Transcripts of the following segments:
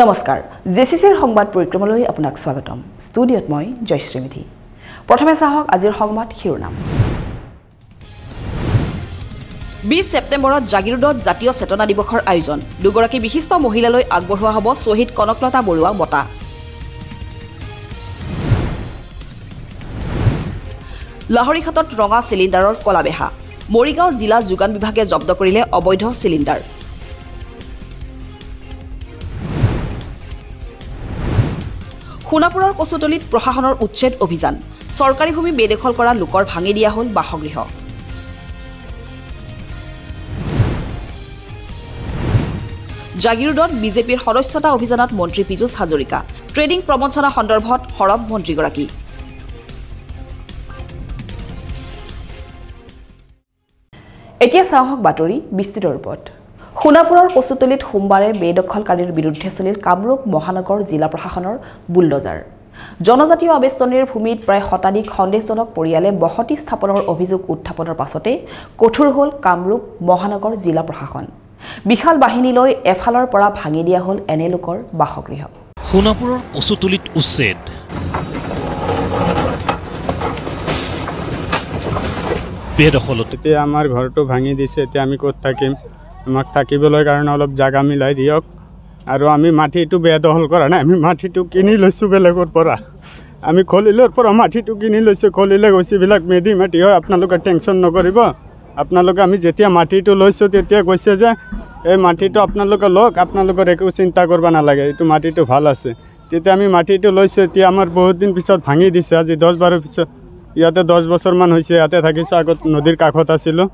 নমস্কাৰ। J C চিৰ সংবাদ পৰিক্ৰমালৈ আপোনাক স্বাগতম। ষ্টুডিঅ'ত মই জয়শ্ৰী মেধি। প্ৰথমে চাহক আজিৰ সংবাদ শিৰোনাম। বিছ ছেপ্টেম্বৰত জাগিৰোডত জাতীয় চেতনা দিৱসৰ আয়োজন। দুগৰাকী বিশিষ্ট মহিলালৈ আগবঢ়োৱা হ'ব শ্বহীদ কনকলতা বৰুৱা বঁটা। লাহৰীঘাটত ৰঙা চিলিণ্ডাৰৰ কলাবেহা। মৰিগাঁও জিলা যোগান বিভাগে জব্দ কৰিলে অবৈধ চিলিণ্ডাৰ। সোণাপুৰৰ কচুতলিত প্ৰশাসনৰ উচ্ছেদ অভিযান। চৰকাৰী ভূমি বেদখল কৰা লোকৰ ভাঙি দিয়া হ'ল বাসগৃহ। জাগিৰোডত বিজেপিৰ সদস্যতা অভিযানত মন্ত্ৰী পীযুষ হাজৰিকা। ট্ৰেডিং প্ৰবঞ্চনা সন্দৰ্ভত সৰব মন্ত্ৰীগৰাকী। এতিয়া চাওঁহক বাতৰি বিস্তৃত ৰূপত। সোণাপুৰৰ কচুতলিত সোমবাৰে বেদখলকাৰীৰ বিৰুদ্ধে চলিল কামৰূপ মহানগৰ জিলা প্ৰশাসনৰ বুলডজাৰ। জনজাতীয় আৱেষ্টনীৰ ভূমিত প্ৰায় শতাধিক সন্দেহজনক পৰিয়ালে বসতি স্থাপনৰ অভিযোগ উত্থাপনৰ পাছতে কঠোৰ হ'ল কামৰূপ মহানগৰ জিলা প্ৰশাসন। বিশাল বাহিনী লৈ এফালৰ পৰা ভাঙি দিয়া হ'ল এনে লোকৰ বাসগৃহ। সোণাপুৰৰ কচুতলিত উচ্ছেদ। বেদখলত এতিয়া আমাৰ ঘৰটো ভাঙি দিছে এতিয়া আমি ক'ত থাকিম? আমাক থাকিবলৈ কাৰণে অলপ জাগা মিলাই দিয়ক। আৰু আমি মাটিটো বেদখল কৰা নাই আমি মাটিটো কিনি লৈছোঁ বেলেগৰ পৰা। আমি খলিলৰ পৰা মাটিটো কিনি লৈছোঁ খলিলে গৈছে এইবিলাক মাটি হয় আপোনালোকে টেনশ্যন নকৰিব। আপোনালোকে আমি যেতিয়া মাটিটো লৈছোঁ তেতিয়া কৈছে যে এই মাটিটো আপোনালোকে লওক আপোনালোকৰ একো চিন্তা কৰিব নালাগে এইটো মাটিটো ভাল আছে। তেতিয়া আমি মাটিটো লৈছোঁ এতিয়া আমাৰ বহুত দিন পিছত ভাঙি দিছে আজি দহ বাৰ পিছত ইয়াতে দহ বছৰমান হৈছে ইয়াতে থাকিছোঁ আগত নদীৰ কাষত আছিলোঁ।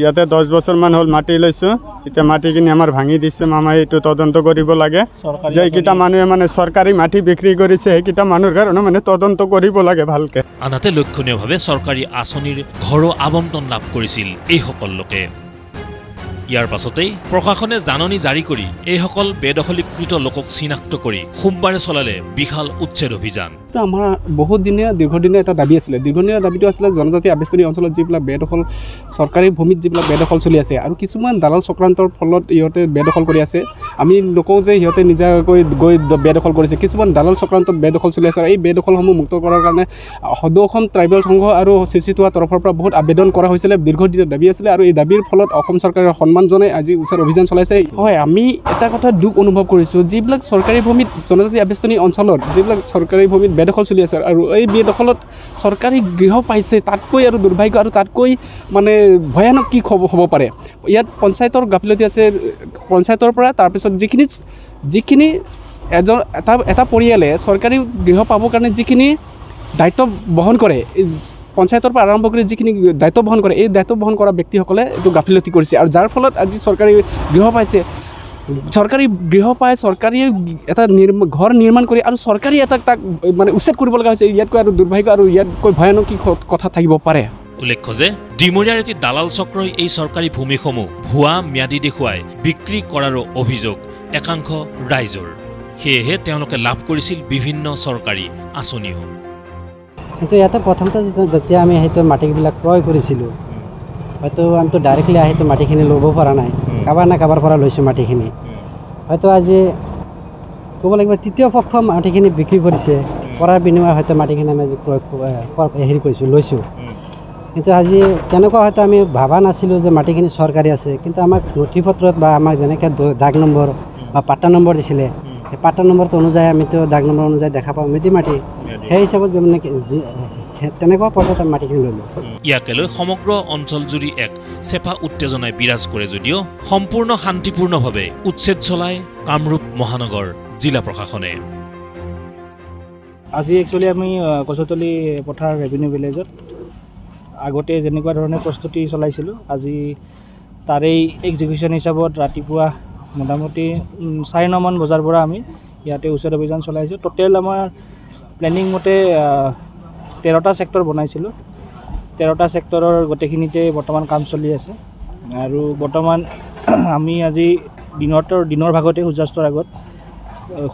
ইয়াতে দহ বছৰমান হ'ল মাটি লৈছোঁ। এতিয়া মাটিখিনি আমাৰ ভাঙি দিছে মামাই এইটো তদন্ত কৰিব লাগে। যে এইকেইটা মানুহে মানে চৰকাৰী মাটি বিক্ৰী কৰিছে সেইকেইটা মানুহৰ কাৰণে মানে তদন্ত কৰিব লাগে ভালকৈ। আনহাতে লক্ষণীয়ভাৱে চৰকাৰী আঁচনিৰ ঘৰো আবণ্টন লাভ কৰিছিল এইসকল লোকে। ইয়াৰ পাছতেই প্ৰশাসনে জাননী জাৰি কৰি এইসকল বেদখলীকৃত লোকক চিনাক্ত কৰি সোমবাৰে চলালে বিশাল উচ্ছেদ অভিযান। এইটো আমাৰ বহুত দিনীয়া দীৰ্ঘদিনীয়া এটা দাবী আছিলে। দীৰ্ঘদিনীয়া দাবীটো আছিলে জনজাতি আৱেষ্টনী অঞ্চলত যিবিলাক বেদখল চৰকাৰী ভূমিত যিবিলাক বেদখল চলি আছে আৰু কিছুমান দালাল চক্ৰান্তৰ ফলত ইহঁতে বেদখল কৰি আছে। আমি নকওঁ যে সিহঁতে নিজাকৈ গৈ বেদখল কৰিছে। কিছুমান দালাল চক্ৰান্তত বেদখল চলি আছে আৰু এই বেদখলসমূহ মুক্ত কৰাৰ কাৰণে সদৌ অসম ট্ৰাইবেল সংঘ আৰু চিচিটোৱা তৰফৰ পৰা বহুত আবেদন কৰা হৈছিলে। দীৰ্ঘদিনীয়া দাবী আছিলে আৰু এই দাবীৰ ফলত অসম চৰকাৰে সন্মান জনাই আজি উচ্চাৰ অভিযান চলাইছে। হয় আমি এটা কথা দুখ অনুভৱ কৰিছোঁ। যিবিলাক চৰকাৰী ভূমিত জনজাতি আৱেষ্টনী অঞ্চলত যিবিলাক চৰকাৰী ভূমিত বেদখল চলি আছে আৰু এই বেদখলত চৰকাৰী গৃহ পাইছে তাতকৈ আৰু দুৰ্ভাগ্য আৰু তাতকৈ মানে ভয়ানক কি হ'ব হ'ব পাৰে? ইয়াত পঞ্চায়তৰ গাফিলতি আছে পঞ্চায়তৰ পৰা তাৰপিছত যিখিনি যিখিনি এজন এটা এটা পৰিয়ালে চৰকাৰী গৃহ পাবৰ কাৰণে যিখিনি দায়িত্ব বহন কৰে পঞ্চায়তৰ পৰা আৰম্ভ কৰি যিখিনি দায়িত্ব বহন কৰে এই দায়িত্ব বহন কৰা ব্যক্তিসকলে এইটো গাফিলতি কৰিছে। আৰু যাৰ ফলত আজি চৰকাৰী গৃহ পাইছে চৰকাৰী গৃহ পাই চৰকাৰী এটা নিৰ্ম ঘৰ নিৰ্মাণ কৰি আৰু চৰকাৰী এটা তাক মানে উচ্ছেদ কৰিব লগা হৈছে ইয়াতকৈ আৰু দুৰ্ভাগ্য আৰু ইয়াতকৈ ভয়ানক কি কথা থাকিব পাৰে? উল্লেখ্য যে ডিমৰীয়াৰ এটি দালাল চক্ৰই এই চৰকাৰী ভূমিসমূহ ভুৱা ম্যাদী দেখুৱাই বিক্ৰী কৰাৰো অভিযোগ একাংশ ৰাইজৰ। সেয়েহে তেওঁলোকে লাভ কৰিছিল বিভিন্ন চৰকাৰী আঁচনিও। কিন্তু ইয়াতে প্ৰথমতে যেতিয়া আমি সেইটো মাটিবিলাক ক্ৰয় কৰিছিলোঁ হয়তো আমিতো ডাইৰেক্টলি আহিতো মাটিখিনি ল'ব পৰা নাই। কাৰোবাৰ না কাৰোবাৰ পৰা লৈছোঁ মাটিখিনি। হয়তো আজি ক'ব লাগিব তৃতীয় পক্ষ মাটিখিনি বিক্ৰী কৰিছে। কৰাৰ বিনিময়ত হয়তো মাটিখিনি আমি আজি ক্ৰয় হেৰি কৰিছোঁ লৈছোঁ। কিন্তু আজি তেনেকুৱা হয়তো আমি ভবা নাছিলোঁ যে মাটিখিনি চৰকাৰী আছে। কিন্তু আমাক নথি পত্ৰত বা আমাক যেনেকৈ দাগ নম্বৰ বা পাট্টা নম্বৰ দিছিলে সেই পাট্টা নম্বৰটো অনুযায়ী আমিতো দাগ নম্বৰ অনুযায়ী দেখা পাওঁ মিটি মাটি সেই হিচাপত যে মানে কি- যি- সেই- তেনেকুৱা পৰ্যায়ত আমি মাটিখিনি ল'লোঁ ইয়াকে লৈ সমগ্ৰ অঞ্চলজুৰি এক চেপা উত্তেজনাই বিৰাজ কৰে যদিও সম্পূৰ্ণ শান্তিপূৰ্ণভাৱে উচ্ছেদ চলায় কামৰূপ মহানগৰ জিলা প্ৰশাসনে। আজি একচুৱেলি আমি কচুতলি পথাৰ ৰেভিনিউ ভিলেজত আগতে যেনেকুৱা ধৰণে প্ৰস্তুতি চলাইছিলোঁ আজি তাৰেই এক্সিকিউশ্যন হিচাপত ৰাতিপুৱা মোটামুটি চাৰে নমান বজাৰ পৰা আমি ইয়াতে উচ্ছেদ অভিযান চলাইছোঁ। ট'টেল আমাৰ প্লেনিং মতে তেৰটা ছেক্টৰ বনাইছিলোঁ। তেৰটা ছেক্টৰৰ গোটেইখিনিতে বৰ্তমান কাম চলি আছে। আৰু বৰ্তমান আমি আজি দিনৰ দিনৰ ভাগতে সূৰ্যাস্তৰ আগত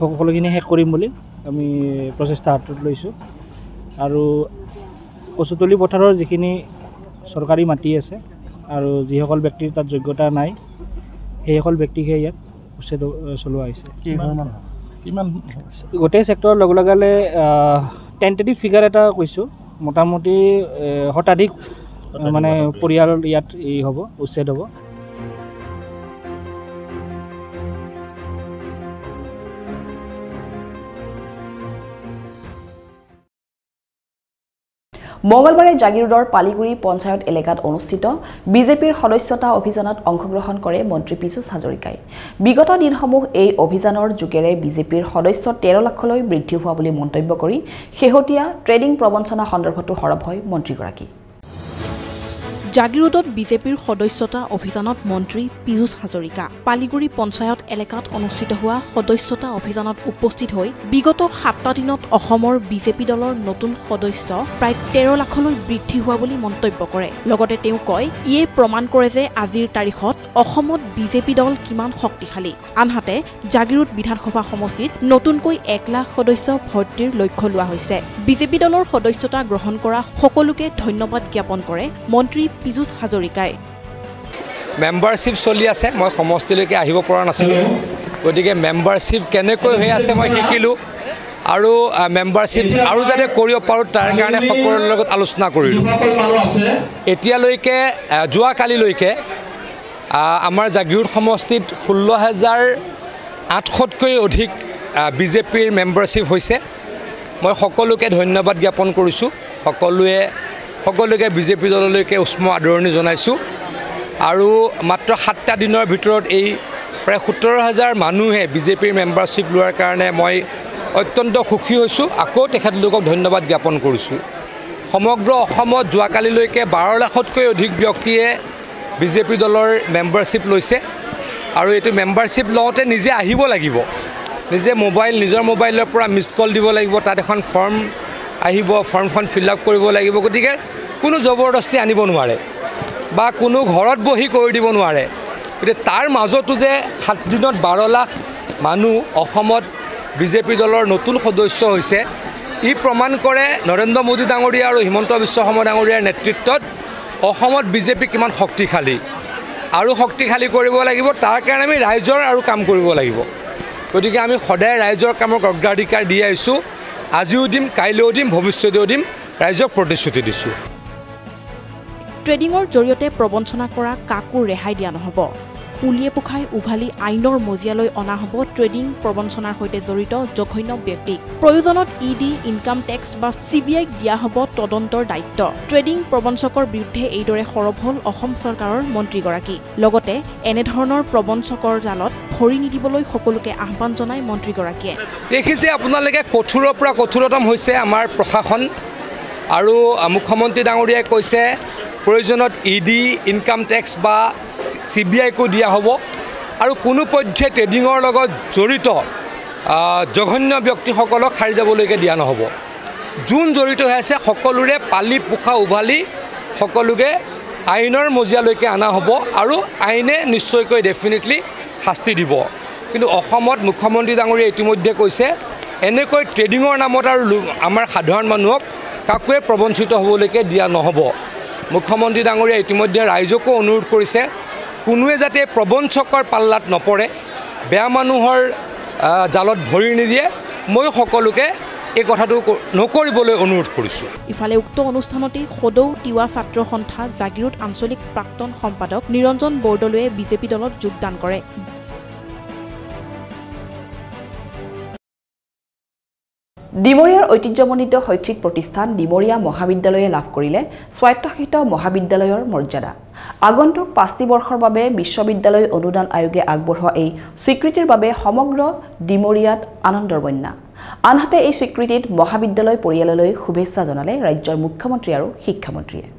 সকলোখিনি শেষ কৰিম বুলি আমি প্ৰচেষ্টা হাতত লৈছোঁ। আৰু কচুতলি পথাৰৰ যিখিনি চৰকাৰী মাটি আছে আৰু যিসকল ব্যক্তিৰ তাত যোগ্যতা নাই সেইসকল ব্যক্তিকহে ইয়াত উচ্ছেদ চলোৱা হৈছে। কিমান গোটেই ছেক্টৰৰ লগ লগালে টেণ্টেটিভ ফিগাৰ এটা কৈছোঁ। মোটামুটি শতাধিক মানে পৰিয়াল ইয়াত ই হ'ব উচ্ছেদ হ'ব। মঙলবাৰে জাগিৰোডৰ পালিগুৰি পঞ্চায়ত এলেকাত অনুষ্ঠিত বিজেপিৰ সদস্যতা অভিযানত অংশগ্ৰহণ কৰে মন্ত্ৰী পীযুষ হাজৰিকাই। বিগত দিনসমূহ এই অভিযানৰ যোগেৰে বিজেপিৰ সদস্য তেৰ লাখলৈ বৃদ্ধি হোৱা বুলি মন্তব্য কৰি শেহতীয়া ট্ৰেডিং প্ৰবঞ্চনা সন্দৰ্ভতো সৰব হয় মন্ত্ৰীগৰাকী। জাগিৰোডত বিজেপিৰ সদস্যতা অভিযানত মন্ত্ৰী পীযুষ হাজৰিকা। পালিগুৰি পঞ্চায়ত এলেকাত অনুষ্ঠিত হোৱা সদস্যতা অভিযানত উপস্থিত হৈ বিগত সাতটা দিনত অসমৰ বিজেপি দলৰ নতুন সদস্য প্ৰায় তেৰ লাখলৈ বৃদ্ধি হোৱা বুলি মন্তব্য কৰে। লগতে তেওঁ কয় ইয়ে প্ৰমাণ কৰে যে আজিৰ তাৰিখত অসমত বিজেপি দল কিমান শক্তিশালী। আনহাতে জাগিৰোড বিধানসভা সমষ্টিত নতুনকৈ এক লাখ সদস্য ভৰ্তিৰ লক্ষ্য লোৱা হৈছে। বিজেপি দলৰ সদস্যতা গ্ৰহণ কৰা সকলোকে ধন্যবাদ জ্ঞাপন কৰে মন্ত্ৰী পীযুষ হাজৰিকাই। মেম্বাৰশ্বিপ চলি আছে মই সমষ্টিলৈকে আহিব পৰা নাছিলোঁ। গতিকে মেম্বাৰশ্বিপ কেনেকৈ হৈ আছে মই শিকিলোঁ। আৰু মেম্বাৰশ্বিপ আৰু যাতে কৰিব পাৰোঁ তাৰ কাৰণে সকলোৰে লগত আলোচনা কৰিলোঁ। এতিয়ালৈকে যোৱাকালিলৈকে আমাৰ জাগিৰোড সমষ্টিত ষোল্ল হাজাৰ আঠশতকৈ অধিক বিজেপিৰ মেম্বাৰশ্বিপ হৈছে। মই সকলোকে ধন্যবাদ জ্ঞাপন কৰিছোঁ। সকলোৱে সকলোকে বিজেপি দললৈকে উষ্ম আদৰণি জনাইছোঁ। আৰু মাত্ৰ সাতটা দিনৰ ভিতৰত এই প্ৰায় সোতৰ হাজাৰ মানুহে বিজেপিৰ মেম্বাৰশ্বিপ লোৱাৰ কাৰণে মই অত্যন্ত সুখী হৈছোঁ। আকৌ তেখেতলোকক ধন্যবাদ জ্ঞাপন কৰিছোঁ। সমগ্ৰ অসমত যোৱাকালিলৈকে বাৰ লাখতকৈ অধিক ব্যক্তিয়ে বিজেপি দলৰ মেম্বাৰশ্বিপ লৈছে। আৰু এইটো মেম্বাৰশ্বিপ লওঁতে নিজে আহিব লাগিব। নিজে মোবাইল নিজৰ মোবাইলৰ পৰা মিছ কল দিব লাগিব। তাত এখন ফৰ্ম আহিব ফৰ্মখন ফিল আপ কৰিব লাগিব। গতিকে কোনো জবৰদস্তি আনিব নোৱাৰে বা কোনো ঘৰত বহি কৰি দিব নোৱাৰে। গতিকে তাৰ মাজতো যে সাত দিনত বাৰ লাখ মানুহ অসমত বিজেপি দলৰ নতুন সদস্য হৈছে ই প্ৰমাণ কৰে নৰেন্দ্ৰ মোদী ডাঙৰীয়া আৰু হিমন্ত বিশ্ব শৰ্মা ডাঙৰীয়াৰ নেতৃত্বত অসমত বিজেপি কিমান শক্তিশালী আৰু শক্তিশালী কৰিব লাগিব তাৰ কাৰণে আমি ৰাইজৰ আৰু কাম কৰিব লাগিব। গতিকে আমি সদায় ৰাইজৰ কামক অগ্ৰাধিকাৰ দি আহিছোঁ। আজিও দিম কাইলৈও দিম ভৱিষ্যতেও দিম ৰাইজক প্ৰতিশ্ৰুতি দিছোঁ। ট্ৰেডিঙৰ জৰিয়তে প্ৰবঞ্চনা কৰা কাকো ৰেহাই দিয়া নহ'ব। পুলিয়ে পোখাই উভালি আইনৰ মজিয়ালৈ অনা হ'ব ট্ৰেডিং প্ৰবঞ্চনাৰ সৈতে জড়িত জঘন্য ব্যক্তিক। প্ৰয়োজনত ই ডি ইনকাম টেক্স বা চি বি আইক দিয়া হ'ব তদন্তৰ দায়িত্ব। ট্ৰেডিং প্ৰবঞ্চকৰ বিৰুদ্ধে এইদৰে সৰব হ'ল অসম চৰকাৰৰ মন্ত্ৰীগৰাকী। লগতে এনেধৰণৰ প্ৰবঞ্চকৰ জালত ভৰি নিদিবলৈ সকলোকে আহ্বান জনায় মন্ত্ৰীগৰাকীয়ে। দেখিছে আপোনালোকে কঠোৰৰ পৰা কঠোৰতম হৈছে আমাৰ প্ৰশাসন আৰু মুখ্যমন্ত্ৰী ডাঙৰীয়াই কৈছে প্ৰয়োজনত ই ডি ইনকাম টেক্স বা চি বি আইকো দিয়া হ'ব। আৰু কোনো পধ্যে ট্ৰেডিঙৰ লগত জড়িত জঘন্য ব্যক্তিসকলক সাৰি যাবলৈকে দিয়া নহ'ব। যোন জড়িত হৈ আছে সকলোৰে পালি পোখা উভালি সকলোকে আইনৰ মজিয়ালৈকে অনা হ'ব। আৰু আইনে নিশ্চয়কৈ ডেফিনেটলি শাস্তি দিব। কিন্তু অসমত মুখ্যমন্ত্ৰী ডাঙৰীয়াই ইতিমধ্যে কৈছে এনেকৈ ট্ৰেডিঙৰ নামত আৰু আমাৰ সাধাৰণ মানুহক কাকোৱে প্ৰবঞ্চিত হ'বলৈকে দিয়া নহ'ব। মুখ্যমন্ত্ৰী ডাঙৰীয়াই ইতিমধ্যে ৰাইজকো অনুৰোধ কৰিছে কোনোৱে যাতে প্ৰবঞ্চকৰ পাল্লাত নপৰে বেয়া মানুহৰ জালত ভৰি নিদিয়ে ময়ো সকলোকে এই কথাটো নকৰিবলৈ অনুৰোধ কৰিছোঁ। ইফালে উক্ত অনুষ্ঠানতেই সদৌ তিৱা ছাত্ৰ সন্থা জাগিৰোড আঞ্চলিক প্ৰাক্তন সম্পাদক নিৰঞ্জন বৰদলৈয়ে বিজেপি দলত যোগদান কৰে। ডিমৰীয়াৰ ঐতিহ্যমণ্ডিত শৈক্ষিক প্ৰতিষ্ঠান ডিমৰীয়া মহাবিদ্যালয়ে লাভ কৰিলে স্বায়ত্তশাসিত মহাবিদ্যালয়ৰ মৰ্যাদা। আগন্তুক পাঁচটি বৰ্ষৰ বাবে বিশ্ববিদ্যালয় অনুদান আয়োগে আগবঢ়োৱা এই স্বীকৃতিৰ বাবে সমগ্ৰ ডিমৰীয়াত আনন্দৰ বন্যা। আনহাতে এই স্বীকৃতিত মহাবিদ্যালয় পৰিয়াললৈ শুভেচ্ছা জনালে ৰাজ্যৰ মুখ্যমন্ত্ৰী আৰু শিক্ষামন্ত্ৰীয়ে।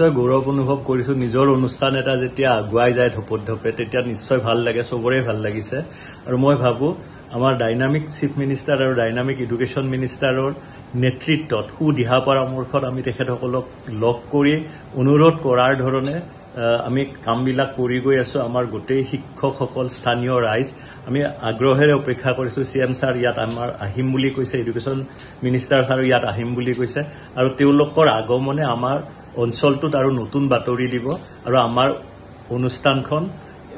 নিশ্চয় গৌৰৱ অনুভৱ কৰিছোঁ। নিজৰ অনুষ্ঠান এটা যেতিয়া আগুৱাই যায় ধপত ধপে তেতিয়া নিশ্চয় ভাল লাগে চবৰে ভাল লাগিছে। আৰু মই ভাবোঁ আমাৰ ডাইনামিক চিফ মিনিষ্টাৰ আৰু ডাইনামিক এডুকেশ্যন মিনিষ্টাৰৰ নেতৃত্বত সু দিহা পৰামৰ্শত আমি তেখেতসকলক লগ কৰি অনুৰোধ কৰাৰ ধৰণে আমি কামবিলাক কৰি গৈ আছোঁ আমাৰ গোটেই শিক্ষকসকল স্থানীয় ৰাইজ। আমি আগ্ৰহেৰে অপেক্ষা কৰিছোঁ চি এম ছাৰ ইয়াত আমাৰ আহিম বুলি কৈছে এডুকেশ্যন মিনিষ্টাৰ ছাৰো ইয়াত আহিম বুলি কৈছে। আৰু তেওঁলোকৰ আগমনে আমাৰ অঞ্চলটোত আৰু নতুন বাতৰি দিব আৰু আমাৰ অনুষ্ঠানখন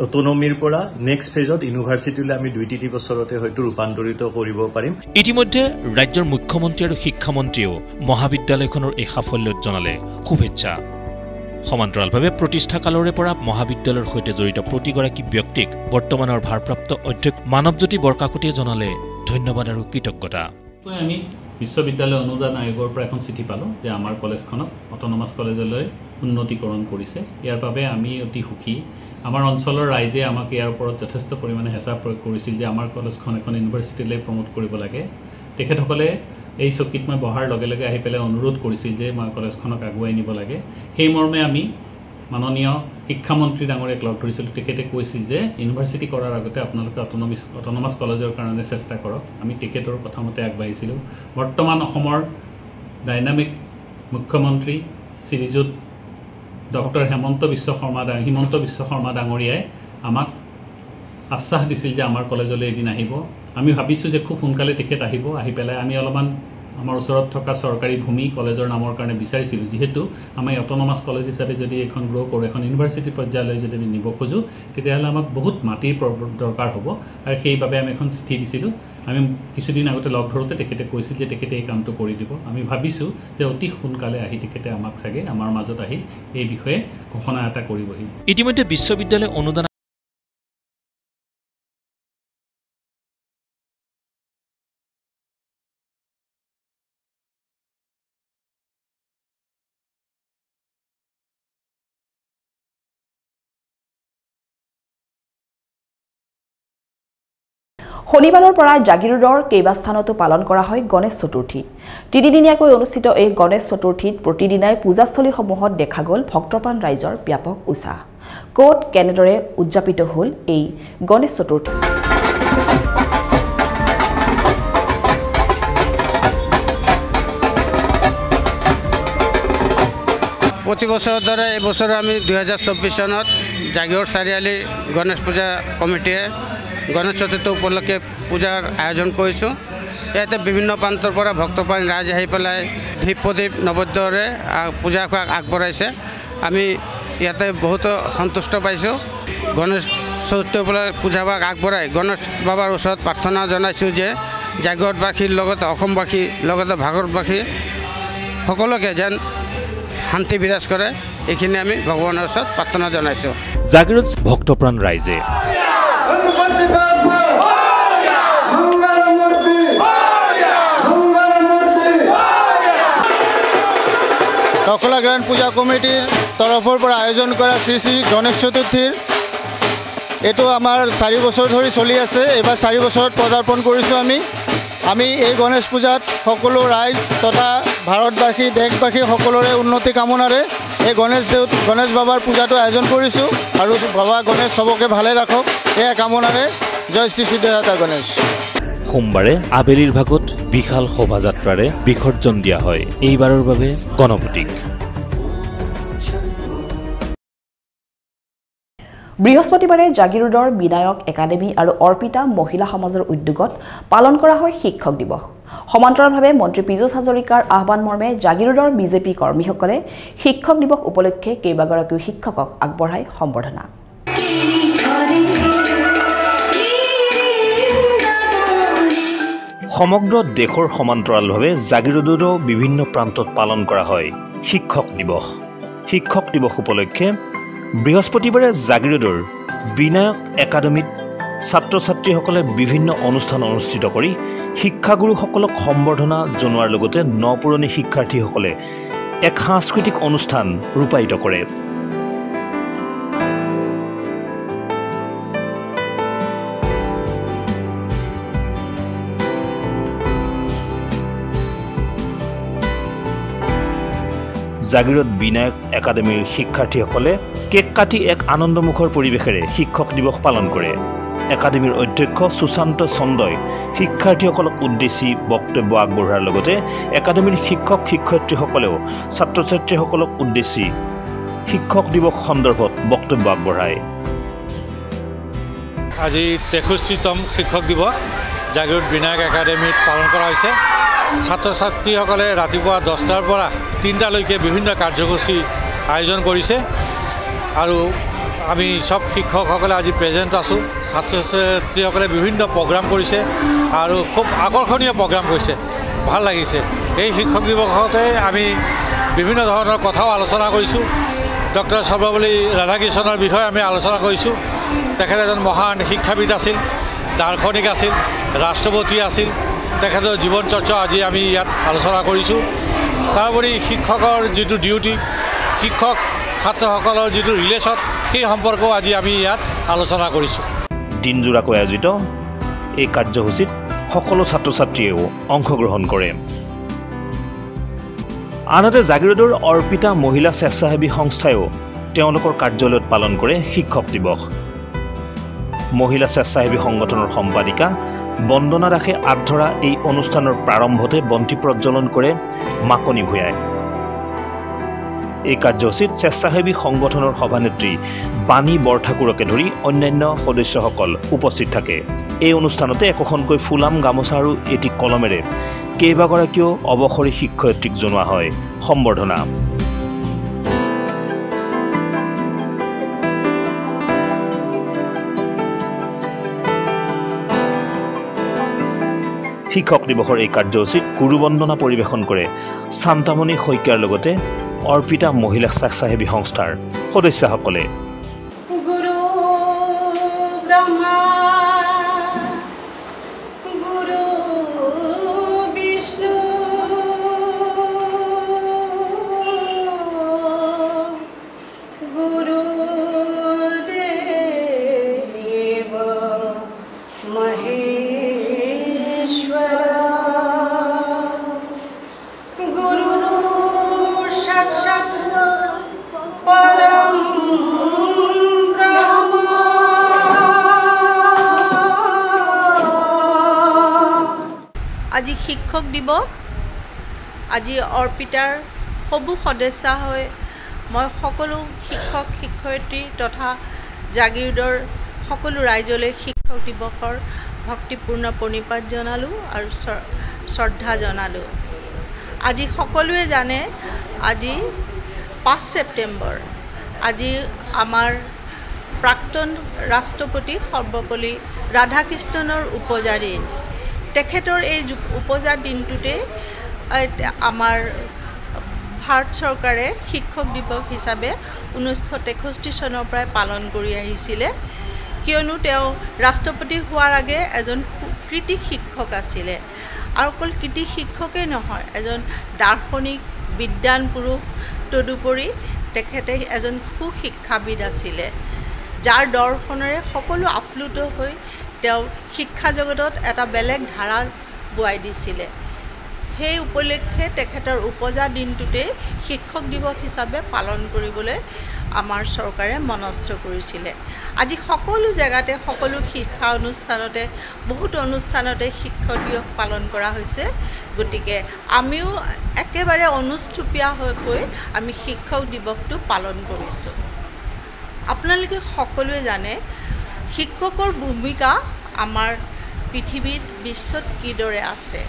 অটনমিৰ পৰা নেক্সট ফেজত ইউনিভাৰ্চিটিলৈ আমি দুই তিনি বছৰতে হয়তো ৰূপান্তৰিত কৰিব পাৰিম। ইতিমধ্যে ৰাজ্যৰ মুখ্যমন্ত্ৰী আৰু শিক্ষামন্ত্ৰীয়েও মহাবিদ্যালয়খনৰ এই সাফল্যত জনালে। শুভেচ্ছা। সমান্তৰালভাৱে প্ৰতিষ্ঠাকালৰে পৰা মহাবিদ্যালয়ৰ সৈতে জড়িত প্ৰতিগৰাকী ব্যক্তিক বৰ্তমানৰ ভাৰপ্ৰাপ্ত অধ্যক্ষ মানৱজ্যোতি বৰকাকতিয়ে জনালে। ধন্যবাদ আৰু কৃতজ্ঞতা। আমি বিশ্ববিদ্যালয় অনুদান আয়োগৰ পৰা এখন চিঠি পালোঁ যে আমাৰ কলেজখনক অট'নমাছ কলেজলৈ উন্নতিকৰণ কৰিছে। ইয়াৰ বাবে আমি অতি সুখী। আমাৰ অঞ্চলৰ ৰাইজে আমাক ইয়াৰ ওপৰত যথেষ্ট পৰিমাণে হেঁচা প্ৰয়োগ কৰিছিল যে আমাৰ কলেজখন এখন ইউনিভাৰ্চিটিলৈ প্ৰমোট কৰিব লাগে। তেখেতসকলে এই চকীত মই বহাৰ লগে লগে আহি পেলাই অনুৰোধ কৰিছিল যে মই কলেজখনক আগুৱাই নিব লাগে। সেই মৰ্মে আমি মাননীয় শিক্ষামন্ত্ৰী ডাঙৰীয়াক লগ ধৰিছিলোঁ। তেখেতে কৈছিল যে ইউনিভাৰ্চিটি কৰাৰ আগতে আপোনালোকে অট'নমিছ অট'নমাছ কলেজৰ কাৰণে চেষ্টা কৰক। আমি তেখেতৰ কথামতে আগবাঢ়িছিলোঁ। বৰ্তমান অসমৰ ডাইনামিক মুখ্যমন্ত্ৰী শ্ৰীযুত ডক্টৰ হেমন্ত বিশ্ব শৰ্মা হিমন্ত বিশ্ব শৰ্মা ডাঙৰীয়াই আমাক আশ্বাস দিছিল যে আমাৰ কলেজলৈ এদিন আহিব। আমি ভাবিছোঁ যে খুব সোনকালে তেখেত আহিব। আহি পেলাই আমি অলপমান আমাৰ ওচৰত থকা চৰকাৰী ভূমি কলেজৰ নামৰ কাৰণে বিচাৰিছিলোঁ। যিহেতু আমি অট'নমাছ কলেজ হিচাপে যদি এখন গ্ৰ' কৰোঁ এখন ইউনিভাৰ্চিটি পৰ্যায়লৈ যদি আমি নিব খোজোঁ তেতিয়াহ'লে আমাক বহুত মাটিৰ দৰকাৰ হ'ব। আৰু সেইবাবে আমি এখন চিঠি দিছিলোঁ। আমি কিছুদিন আগতে লগ ধৰোঁতে তেখেতে কৈছিল যে তেখেতে এই কামটো কৰি দিব। আমি ভাবিছোঁ যে অতি সোনকালে আহি তেখেতে আমাক চাগে আমাৰ মাজত আহি এই বিষয়ে ঘোষণা এটা কৰিবহি। ইতিমধ্যে বিশ্ববিদ্যালয় অনুদান শনিবাৰৰ পৰা জাগিৰোডৰ কেইবাস্থানতো পালন কৰা হয় গণেশ চতুৰ্থী। তিনিদিনীয়াকৈ অনুষ্ঠিত এই গণেশ চতুৰ্থীত প্ৰতিদিনাই পূজাস্থলীসমূহত দেখা গ'ল ভক্তপ্ৰাণ ৰাইজৰ ব্যাপক উৎসাহ। ক'ত কেনেদৰে উদযাপিত হ'ল এই গণেশ চতুৰ্থী? প্ৰতি বছৰৰ দৰে এই বছৰ আমি দুহেজাৰ চৌব্বিছ চনত জাগিৰ চাৰিআলি গণেশ পূজা কমিটিয়ে গণেশ চতুৰ্থী উপলক্ষে পূজাৰ আয়োজন কৰিছোঁ। ইয়াতে বিভিন্ন প্ৰান্তৰ পৰা ভক্তপ্ৰাণ ৰাইজ আহি পেলাই ধীপ প্ৰদীপ নবদ্যৰে আ- পূজা ভাগ আগবঢ়াইছে। আমি ইয়াতে বহুতো সন্তুষ্ট পাইছোঁ। গণেশ চতুৰ্থী উপলক্ষে পূজা ভাগ গণেশ বাবাৰ ওচৰত প্ৰাৰ্থনা জনাইছোঁ যে লগতে অসমবাসী লগতে ভাৰতবাসী সকলোকে যেন শান্তি বিৰাজ কৰে। এইখিনি আমি ভগৱানৰ ওচৰত প্ৰাৰ্থনা জনাইছোঁ। জাগিৰোড ভক্তপ্ৰাণ ৰাইজে দখলা গ্ৰাণ্ড পূজা কমিটিৰ তৰফৰ পৰা আয়োজন কৰা শ্ৰী শ্ৰী গণেশ চতুৰ্থীৰ। এইটো আমাৰ চাৰি বছৰ ধৰি চলি আছে এইবাৰ চাৰি বছৰত পদাৰ্পণ কৰিছোঁ আমি। আমি এই গণেশ পূজাত সকলো ৰাইজ তথা ভাৰতবাসী দেশবাসী সকলোৰে উন্নতি কামনাৰে এই গণেশ দেউ গণেশ বাবাৰ পূজাটো আয়োজন কৰিছোঁ আৰু বাবা গণেশ চবকে ভালে ৰাখক। এয়া কামনাৰে জয় শ্ৰী সিদ্ধাৰ্থ গণেশ। সোমবাৰে আবেলিৰ ভাগত বিশাল শোভাযাত্ৰাৰে বিসৰ্জন দিয়া হয়। এইবাৰৰ বাবে গণপতিক। বৃহস্পতিবাৰে জাগিৰোডৰ বিনায়ক একাডেমী আৰু অৰ্পিতা মহিলা সমাজৰ উদ্যোগত পালন কৰা হয় শিক্ষক দিৱস। সমান্তৰালভাৱে মন্ত্ৰী পীযুষ হাজৰিকাৰ আহ্বান মৰ্মে জাগিৰোডৰ বিজেপি কৰ্মীসকলে শিক্ষক দিৱস উপলক্ষে কেইবাগৰাকীও শিক্ষকক আগবঢ়ায় সম্বৰ্ধনা। সমগ্ৰ দেশৰ সমান্তৰালভাৱে জাগিৰোডৰো বিভিন্ন প্ৰান্তত পালন কৰা হয় শিক্ষক দিৱস। শিক্ষক দিৱস উপলক্ষে বৃহস্পতিবাৰে জাগিৰোডৰ বিনায়ক একাডেমীত ছাত্ৰ ছাত্ৰীসকলে বিভিন্ন অনুষ্ঠান অনুষ্ঠিত কৰি শিক্ষাগুৰুসকলক সম্বৰ্ধনা জনোৱাৰ লগতে ন পুৰণি শিক্ষাৰ্থীসকলে এক সাংস্কৃতিক অনুষ্ঠান ৰূপায়িত কৰে। জাগিৰোড বিনায়ক একাডেমীৰ শিক্ষাৰ্থীসকলে কেক কাটি এক আনন্দমুখৰ পৰিৱেশেৰে শিক্ষক দিৱস পালন কৰে। একাডেমীৰ অধ্যক্ষ সুশান্ত চন্দই শিক্ষাৰ্থীসকলক উদ্দেশ্যি বক্তব্য আগবঢ়োৱাৰ লগতে একাডেমীৰ শিক্ষক শিক্ষয়িত্ৰীসকলেও ছাত্ৰ ছাত্ৰীসকলক উদ্দেশ্যি শিক্ষক দিৱস সন্দৰ্ভত বক্তব্য আগবঢ়ায়। আজি তেষষ্ঠিতম শিক্ষক দিৱস জাগিৰোড বিনায়ক একাডেমীত পালন কৰা হৈছে। ছাত্ৰ ছাত্ৰীসকলে ৰাতিপুৱা দহটাৰ পৰা তিনিটালৈকে বিভিন্ন কাৰ্যসূচী আয়োজন কৰিছে। আৰু আমি চব শিক্ষকসকলে আজি প্ৰেজেণ্ট আছোঁ। ছাত্ৰ ছাত্ৰীসকলে বিভিন্ন প্ৰগ্ৰাম কৰিছে আৰু খুব আকৰ্ষণীয় প্ৰগ্ৰাম কৰিছে। ভাল লাগিছে। এই শিক্ষক দিৱসতে আমি বিভিন্ন ধৰণৰ কথাও আলোচনা কৰিছোঁ। ডক্টৰ সৰ্বপল্লী ৰাধাকৃষ্ণনৰ বিষয়ে আমি আলোচনা কৰিছোঁ। তেখেত এজন মহান শিক্ষাবিদ আছিল দাৰ্শনিক আছিল ৰাষ্ট্ৰপতি আছিল। তেখেতৰ জীৱন চৰ্চা আজি আমি ইয়াত আলোচনা কৰিছোঁ। তাৰোপৰি শিক্ষকৰ যিটো ডিউটি শিক্ষক ছাত্ৰসকলৰ যিটো ৰিলেশ্যন সেই সম্পৰ্কেও আজি আমি ইয়াত আলোচনা কৰিছোঁ। দিনজোৰাকৈ আয়োজিত এই কাৰ্যসূচীত সকলো ছাত্ৰ ছাত্ৰীয়েও অংশগ্ৰহণ কৰে। আনহাতে জাগিৰোডৰ অৰ্পিতা মহিলা স্বেচ্ছাসেৱী সংস্থাইও তেওঁলোকৰ কাৰ্যালয়ত পালন কৰে শিক্ষক দিৱস। মহিলা স্বেচ্ছাসেৱী সংগঠনৰ সম্পাদিকা বন্দনা দাসে আগধৰা এই অনুষ্ঠানৰ প্ৰাৰম্ভতে বন্তি প্ৰজ্বলন কৰে মাকনি ভূঞাই। এই কাৰ্যসূচীত স্বেচ্ছাসেৱী সংগঠনৰ সভানেত্ৰী বাণী বৰঠাকুৰকে ধৰি অন্যান্য সদস্যসকল উপস্থিত থাকে। এই অনুষ্ঠানতে একোখনকৈ ফুলাম গামোচা আৰু এটি কলমেৰে কেইবাগৰাকীও অৱসৰী শিক্ষয়িত্ৰীক জনোৱা হয়। সম্বৰ্ধনা। শিক্ষক দিৱসৰ এই কাৰ্যসূচীত গুৰুবন্দনা পৰিৱেশন কৰে শান্তামণি শইকীয়াৰ লগতে অৰ্পিতা মহিলা স্বেচ্ছাসেৱী সংস্থাৰ সদস্যসকলে। আজি শিক্ষক দিৱস। আজি অৰ্পিতাৰ সবু সদস্য হৈ মই সকলো শিক্ষক শিক্ষয়িত্ৰী তথা জাগিৰোডৰ সকলো ৰাইজলৈ শিক্ষক দিৱসৰ ভক্তিপূৰ্ণ প্ৰণিপাত জনালোঁ আৰু শ্ৰ- শ্ৰদ্ধা জনালোঁ। আজি সকলোৱে জানে আজি পাঁচ ছেপ্টেম্বৰ। আজি আমাৰ প্ৰাক্তন ৰাষ্ট্ৰপতি সৰ্বপল্লী ৰাধাকৃষ্ণনৰ উপজা দিন তেখেতৰ এই উপজা দিনটোতে এ, আমাৰ ভাৰত চৰকাৰে শিক্ষক দিৱস হিচাপে ঊনৈছশ তেষষ্ঠি চনৰ পৰাই পালন কৰি আহিছিলে। কিয়নো তেওঁ ৰাষ্ট্ৰপতি হোৱাৰ আগে এজন কৃতি শিক্ষক আছিলে। আৰু অকল কৃতি শিক্ষকেই নহয় এজন দাৰ্শনিক বিদ্যান পুৰুষ তদুপৰি তেখেতে এজন সুশিক্ষাবিদ আছিলে যাৰ দৰ্শনেৰে সকলো আপ্লুত হৈ তেওঁ শিক্ষা জগতত এটা বেলেগ ধাৰা বোৱাই দিছিলে। সেই উপলক্ষে তেখেতৰ উপজা দিনটোতেই শিক্ষক দিৱস হিচাপে পালন কৰিবলৈ আমাৰ চৰকাৰে মনস্থ কৰিছিলে। আজি সকলো জেগাতে সকলো শিক্ষা অনুষ্ঠানতে বহুতো অনুষ্ঠানতে শিক্ষক দিৱস পালন কৰা হৈছে। গতিকে আমিও একেবাৰে অনুষ্ঠুপীয়া হৈ কৈ আমি শিক্ষক দিৱসটো পালন কৰিছোঁ। আপোনালোকে সকলোৱে জানে শিক্ষকৰ ভূমিকা আমাৰ পৃথিৱীত বিশ্বত কিদৰে আছে?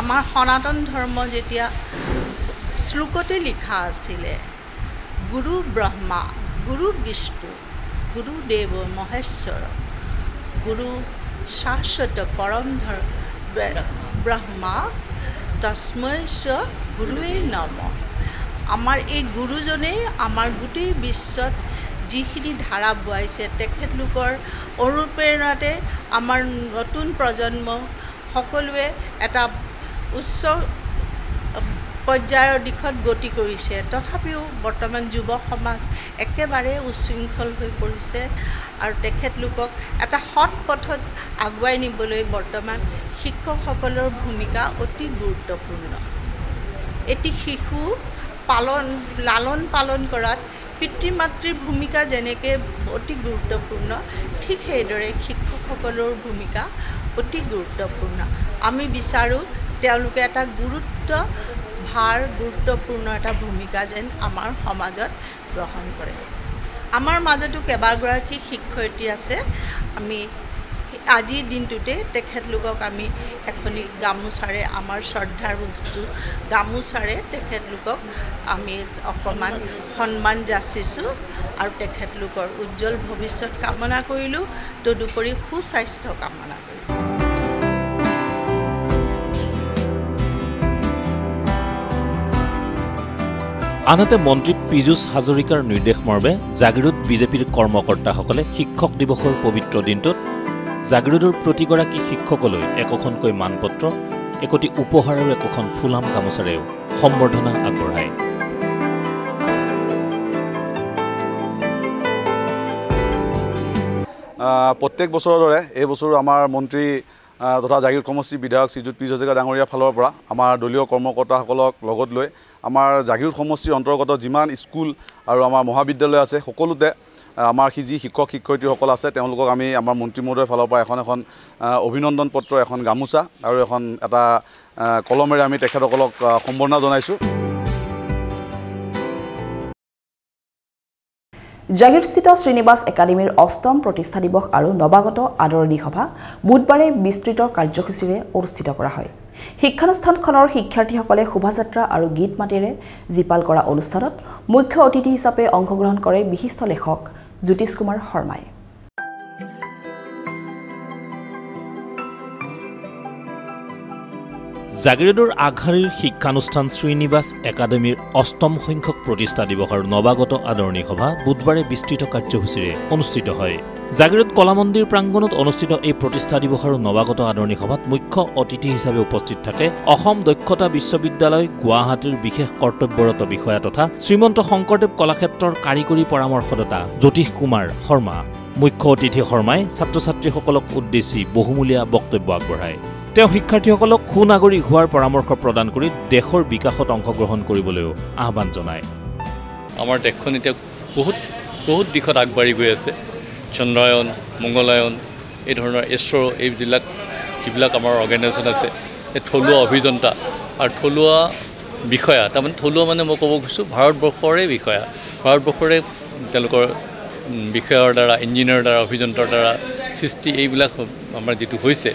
আমাৰ সনাতন ধৰ্ম যেতিয়া শ্লোকতে লিখা আছিলে গুৰু ব্ৰহ্মা গুৰু বিষ্ণু গুৰু দেৱ মহেশ্বৰ গুৰু শাশ্বত পৰম ধৰ ব্ৰহ্মা তস্মৈ চ গুৰুৱে নম। আমাৰ এই গুৰুজনেই আমাৰ গোটেই বিশ্বত যিখিনি ধাৰা বোৱাইছে তেখেতলোকৰ অনুপ্ৰেৰণাতে আমাৰ নতুন প্ৰজন্ম সকলোৱে এটা উচ্চ পৰ্যায়ৰ দিশত গতি কৰিছে। তথাপিও বৰ্তমান যুৱ সমাজ একেবাৰে উচ্ছৃংখল হৈ পৰিছে আৰু তেখেতলোকক এটা সৎ পথত আগুৱাই নিবলৈ বৰ্তমান শিক্ষকসকলৰ ভূমিকা অতি গুৰুত্বপূৰ্ণ। এটি শিশু পালন লালন পালন কৰাত পিতৃ মাতৃৰ ভূমিকা যেনেকৈ অতি গুৰুত্বপূৰ্ণ ঠিক সেইদৰে শিক্ষকসকলৰ ভূমিকা অতি গুৰুত্বপূৰ্ণ। আমি বিচাৰোঁ তেওঁলোকে এটা গুৰুত্ব ভাৰ গুৰুত্বপূৰ্ণ এটা ভূমিকা যেন আমাৰ সমাজত গ্ৰহণ কৰে। আমাৰ মাজতো কেইবাগৰাকী শিক্ষয়িত্ৰী আছে। আমি আজিৰ দিনটোতে তেখেতলোকক আমি এখনি গামোচাৰে আমাৰ শ্ৰদ্ধাৰ বস্তু গামোচাৰে তেখেতলোকক আমি অকণমান সন্মান যাচিছোঁ আৰু তেখেতলোকৰ উজ্জ্বল ভৱিষ্যত কামনা কৰিলোঁ। তদুপৰি সুস্বাস্থ্য কামনা কৰিলোঁ। আনহাতে মন্ত্ৰী পীযুষ হাজৰিকাৰ নিৰ্দেশ মৰ্মে জাগিৰোড বিজেপিৰ কৰ্মকৰ্তাসকলে শিক্ষক দিৱসৰ পবিত্ৰ দিনটোত জাগিৰোডৰ প্ৰতিগৰাকী শিক্ষকলৈ একোখনকৈ মানপত্ৰ একোটি উপহাৰ আৰু একোখন ফুলাম গামোচাৰেও সম্বৰ্ধনা আগবঢ়ায়। প্ৰত্যেক বছৰৰ দৰে এই বছৰো আমাৰ মন্ত্ৰী তথা জাগিৰ সমষ্টি বিধায়ক শ্ৰীযুত পি হাজৰিকা ডাঙৰীয়াৰ ফালৰ পৰা আমাৰ দলীয় কৰ্মকৰ্তাসকলক লগত লৈ আমাৰ জাগিৰ সমষ্টিৰ অন্তৰ্গত যিমান স্কুল আৰু আমাৰ মহাবিদ্যালয় আছে সকলোতে আমাৰ যি শিক্ষক শিক্ষয়িত্ৰীসকল আছে তেওঁলোকক আমি আমাৰ মন্ত্ৰী মহোদয়ৰ ফালৰ পৰা এখন এখন অভিনন্দন পত্ৰ এখন গামোচা আৰু এখন এটা কলমেৰে আমি তেখেতসকলক সম্বৰ্ধনা জনাইছোঁ। জাগিৰস্থিত শ্ৰীনিবাস একাডেমীৰ অষ্টম প্ৰতিষ্ঠা দিৱস আৰু নৱাগত আদৰণি সভা বুধবাৰে বিস্তৃত কাৰ্যসূচীৰে অনুষ্ঠিত কৰা হয়। শিক্ষানুষ্ঠানখনৰ শিক্ষাৰ্থীসকলে শোভাযাত্ৰা আৰু গীত মাতেৰে জীপাল কৰা অনুষ্ঠানত মুখ্য অতিথি হিচাপে অংশগ্ৰহণ কৰে বিশিষ্ট লেখক জ্যোতিষ কুমাৰ শৰ্মাই। জাগিৰোডৰ আগশাৰীৰ শিক্ষানুষ্ঠান শ্ৰীনিবাস একাডেমীৰ অষ্টম সংখ্যক প্ৰতিষ্ঠা দিৱস আৰু নৱাগত আদৰণি সভা বুধবাৰে বিস্তৃত কাৰ্যসূচীৰে অনুষ্ঠিত হয়। জাগিৰোড কলা মন্দিৰ প্ৰাংগণত অনুষ্ঠিত এই প্ৰতিষ্ঠা দিৱস আৰু নৱাগত আদৰণি সভাত মুখ্য অতিথি হিচাপে উপস্থিত থাকে অসম দক্ষতা বিশ্ববিদ্যালয় গুৱাহাটীৰ বিশেষ কৰ্তব্যৰত বিষয়া তথা শ্ৰীমন্ত শংকৰদেৱ কলাক্ষেত্ৰৰ কাৰিকৰী পৰামৰ্শদাতা জ্যোতিষ কুমাৰ শৰ্মা। মুখ্য অতিথি শৰ্মাই ছাত্ৰ ছাত্ৰীসকলক উদ্দেশ্যি বহুমূলীয়া বক্তব্য আগবঢ়ায়। তেওঁ শিক্ষাৰ্থীসকলক সুনাগৰিক হোৱাৰ পৰামৰ্শ প্ৰদান কৰি দেশৰ বিকাশত অংশগ্ৰহণ কৰিবলৈও আহ্বান জনায়। আমাৰ দেশখন এতিয়া বহুত বহুত দিশত আগবাঢ়ি গৈ আছে। চন্দ্ৰায়ন মংগলায়ন এই ধৰণৰ ইছৰ এইবিলাক যিবিলাক আমাৰ অৰ্গেনাইজেশ্যন আছে এই থলুৱা অভিযন্তা আৰু থলুৱা বিষয়া তাৰমানে থলুৱা মানে মই ক'ব খুজিছোঁ ভাৰতবৰ্ষৰে বিষয়া। ভাৰতবৰ্ষৰে তেওঁলোকৰ বিষয়াৰ দ্বাৰা ইঞ্জিনিয়াৰৰ দ্বাৰা অভিযন্তাৰ দ্বাৰা সৃষ্টি এইবিলাক আমাৰ যিটো হৈছে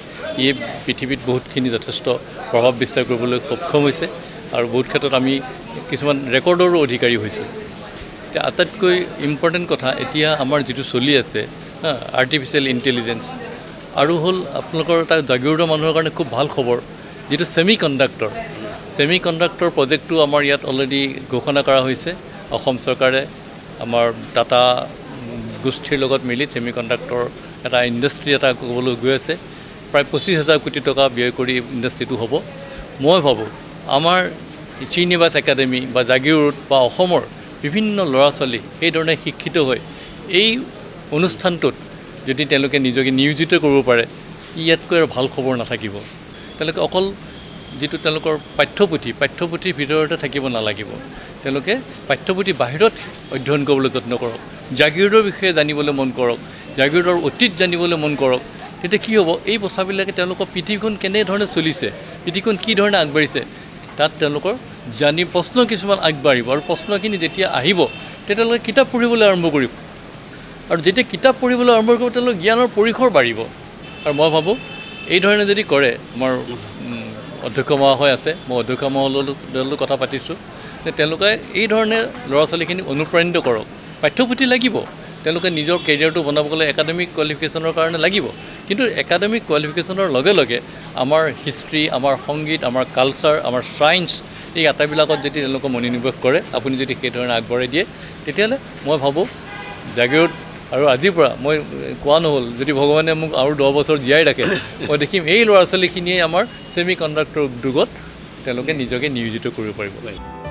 ই পৃথিৱীত বহুতখিনি যথেষ্ট প্ৰভাৱ বিস্তাৰ কৰিবলৈ সক্ষম হৈছে আৰু বহুত ক্ষেত্ৰত আমি কিছুমান ৰেকৰ্ডৰো অধিকাৰী হৈছোঁ। এতিয়া আটাইতকৈ ইম্পৰ্টেণ্ট কথা এতিয়া আমাৰ যিটো চলি আছে আৰ্টিফিচিয়েল ইণ্টেলিজেঞ্চ আৰু হ'ল আপোনালোকৰ এটা জাগিৰোডৰ মানুহৰ কাৰণে খুব ভাল খবৰ যিটো ছেমি কণ্ডাক্টৰ ছেমি কণ্ডাক্টৰ প্ৰজেক্টটো আমাৰ ইয়াত অলৰেডি ঘোষণা কৰা হৈছে। অসম চৰকাৰে আমাৰ টাটা গোষ্ঠীৰ লগত মিলি ছেমি কণ্ডাক্টৰ এটা ইণ্ডাষ্ট্ৰী এটা ক'বলৈ গৈ আছে। প্ৰায় পঁচিছ হাজাৰ কোটি টকা ব্যয় কৰি ইণ্ডাষ্ট্ৰিটো হ'ব। মই ভাবোঁ আমাৰ শ্ৰীনিবাস একাডেমি বা জাগিৰোড বা অসমৰ বিভিন্ন ল'ৰা ছোৱালী সেইধৰণে শিক্ষিত হৈ এই অনুষ্ঠানটোত যদি তেওঁলোকে নিজকে নিয়োজিত কৰিব পাৰে ইয়াতকৈ আৰু ভাল খবৰ নাথাকিব। তেওঁলোকে অকল যিটো তেওঁলোকৰ পাঠ্যপুথি পাঠ্যপুথিৰ ভিতৰতে থাকিব নালাগিব। তেওঁলোকে পাঠ্যপুথিৰ বাহিৰত অধ্যয়ন কৰিবলৈ যত্ন কৰক। জাগিৰোডৰ বিষয়ে জানিবলৈ মন কৰক। জাগিৰোডৰ অতীত জানিবলৈ মন কৰক। তেতিয়া কি হ'ব? এই কথাবিলাকে তেওঁলোকৰ পৃথিৱীখন কেনেধৰণে চলিছে? পৃথিৱীখন কি ধৰণে আগবাঢ়িছে? তাত তেওঁলোকৰ জানি প্ৰশ্ন কিছুমান আগবাঢ়িব আৰু প্ৰশ্নখিনি যেতিয়া আহিব তেতিয়া তেওঁলোকে কিতাপ পঢ়িবলৈ আৰম্ভ কৰিব। আৰু যেতিয়া কিতাপ পঢ়িবলৈ আৰম্ভ কৰিব তেওঁলোকৰ জ্ঞানৰ পৰিসৰ বাঢ়িব। আৰু মই ভাবোঁ এই ধৰণে যদি কৰে আমাৰ অধ্যক্ষ মহাশয় আছে মই অধ্যক্ষ লগত কথা পাতিছোঁ যে তেওঁলোকে এই ধৰণে ল'ৰা ছোৱালীখিনিক অনুপ্ৰাণিত কৰক। পাঠ্যপুথি লাগিব। তেওঁলোকে নিজৰ কেৰিয়াৰটো বনাব গ'লে একাডেমিক কোৱালিফিকেশ্যনৰ কাৰণে লাগিব। কিন্তু একাডেমিক কোৱালিফিকেশ্যনৰ লগে লগে আমাৰ হিষ্ট্ৰী আমাৰ সংগীত আমাৰ কালচাৰ আমাৰ ছায়েন্স এই আটাইবিলাকত যদি তেওঁলোকে মনোনিৱেশ কৰে আপুনি যদি সেইধৰণে আগবঢ়াই দিয়ে তেতিয়াহ'লে মই ভাবোঁ জাগিৰোড আৰু আজিৰ পৰা মই কোৱা নহ'ল যদি ভগৱানে মোক আৰু দহ বছৰ জীয়াই ৰাখে মই দেখিম এই ল'ৰা ছোৱালীখিনিয়ে আমাৰ ছেমি কণ্ডাক্টৰ উদ্যোগত তেওঁলোকে নিজকে নিয়োজিত কৰিব পাৰিব।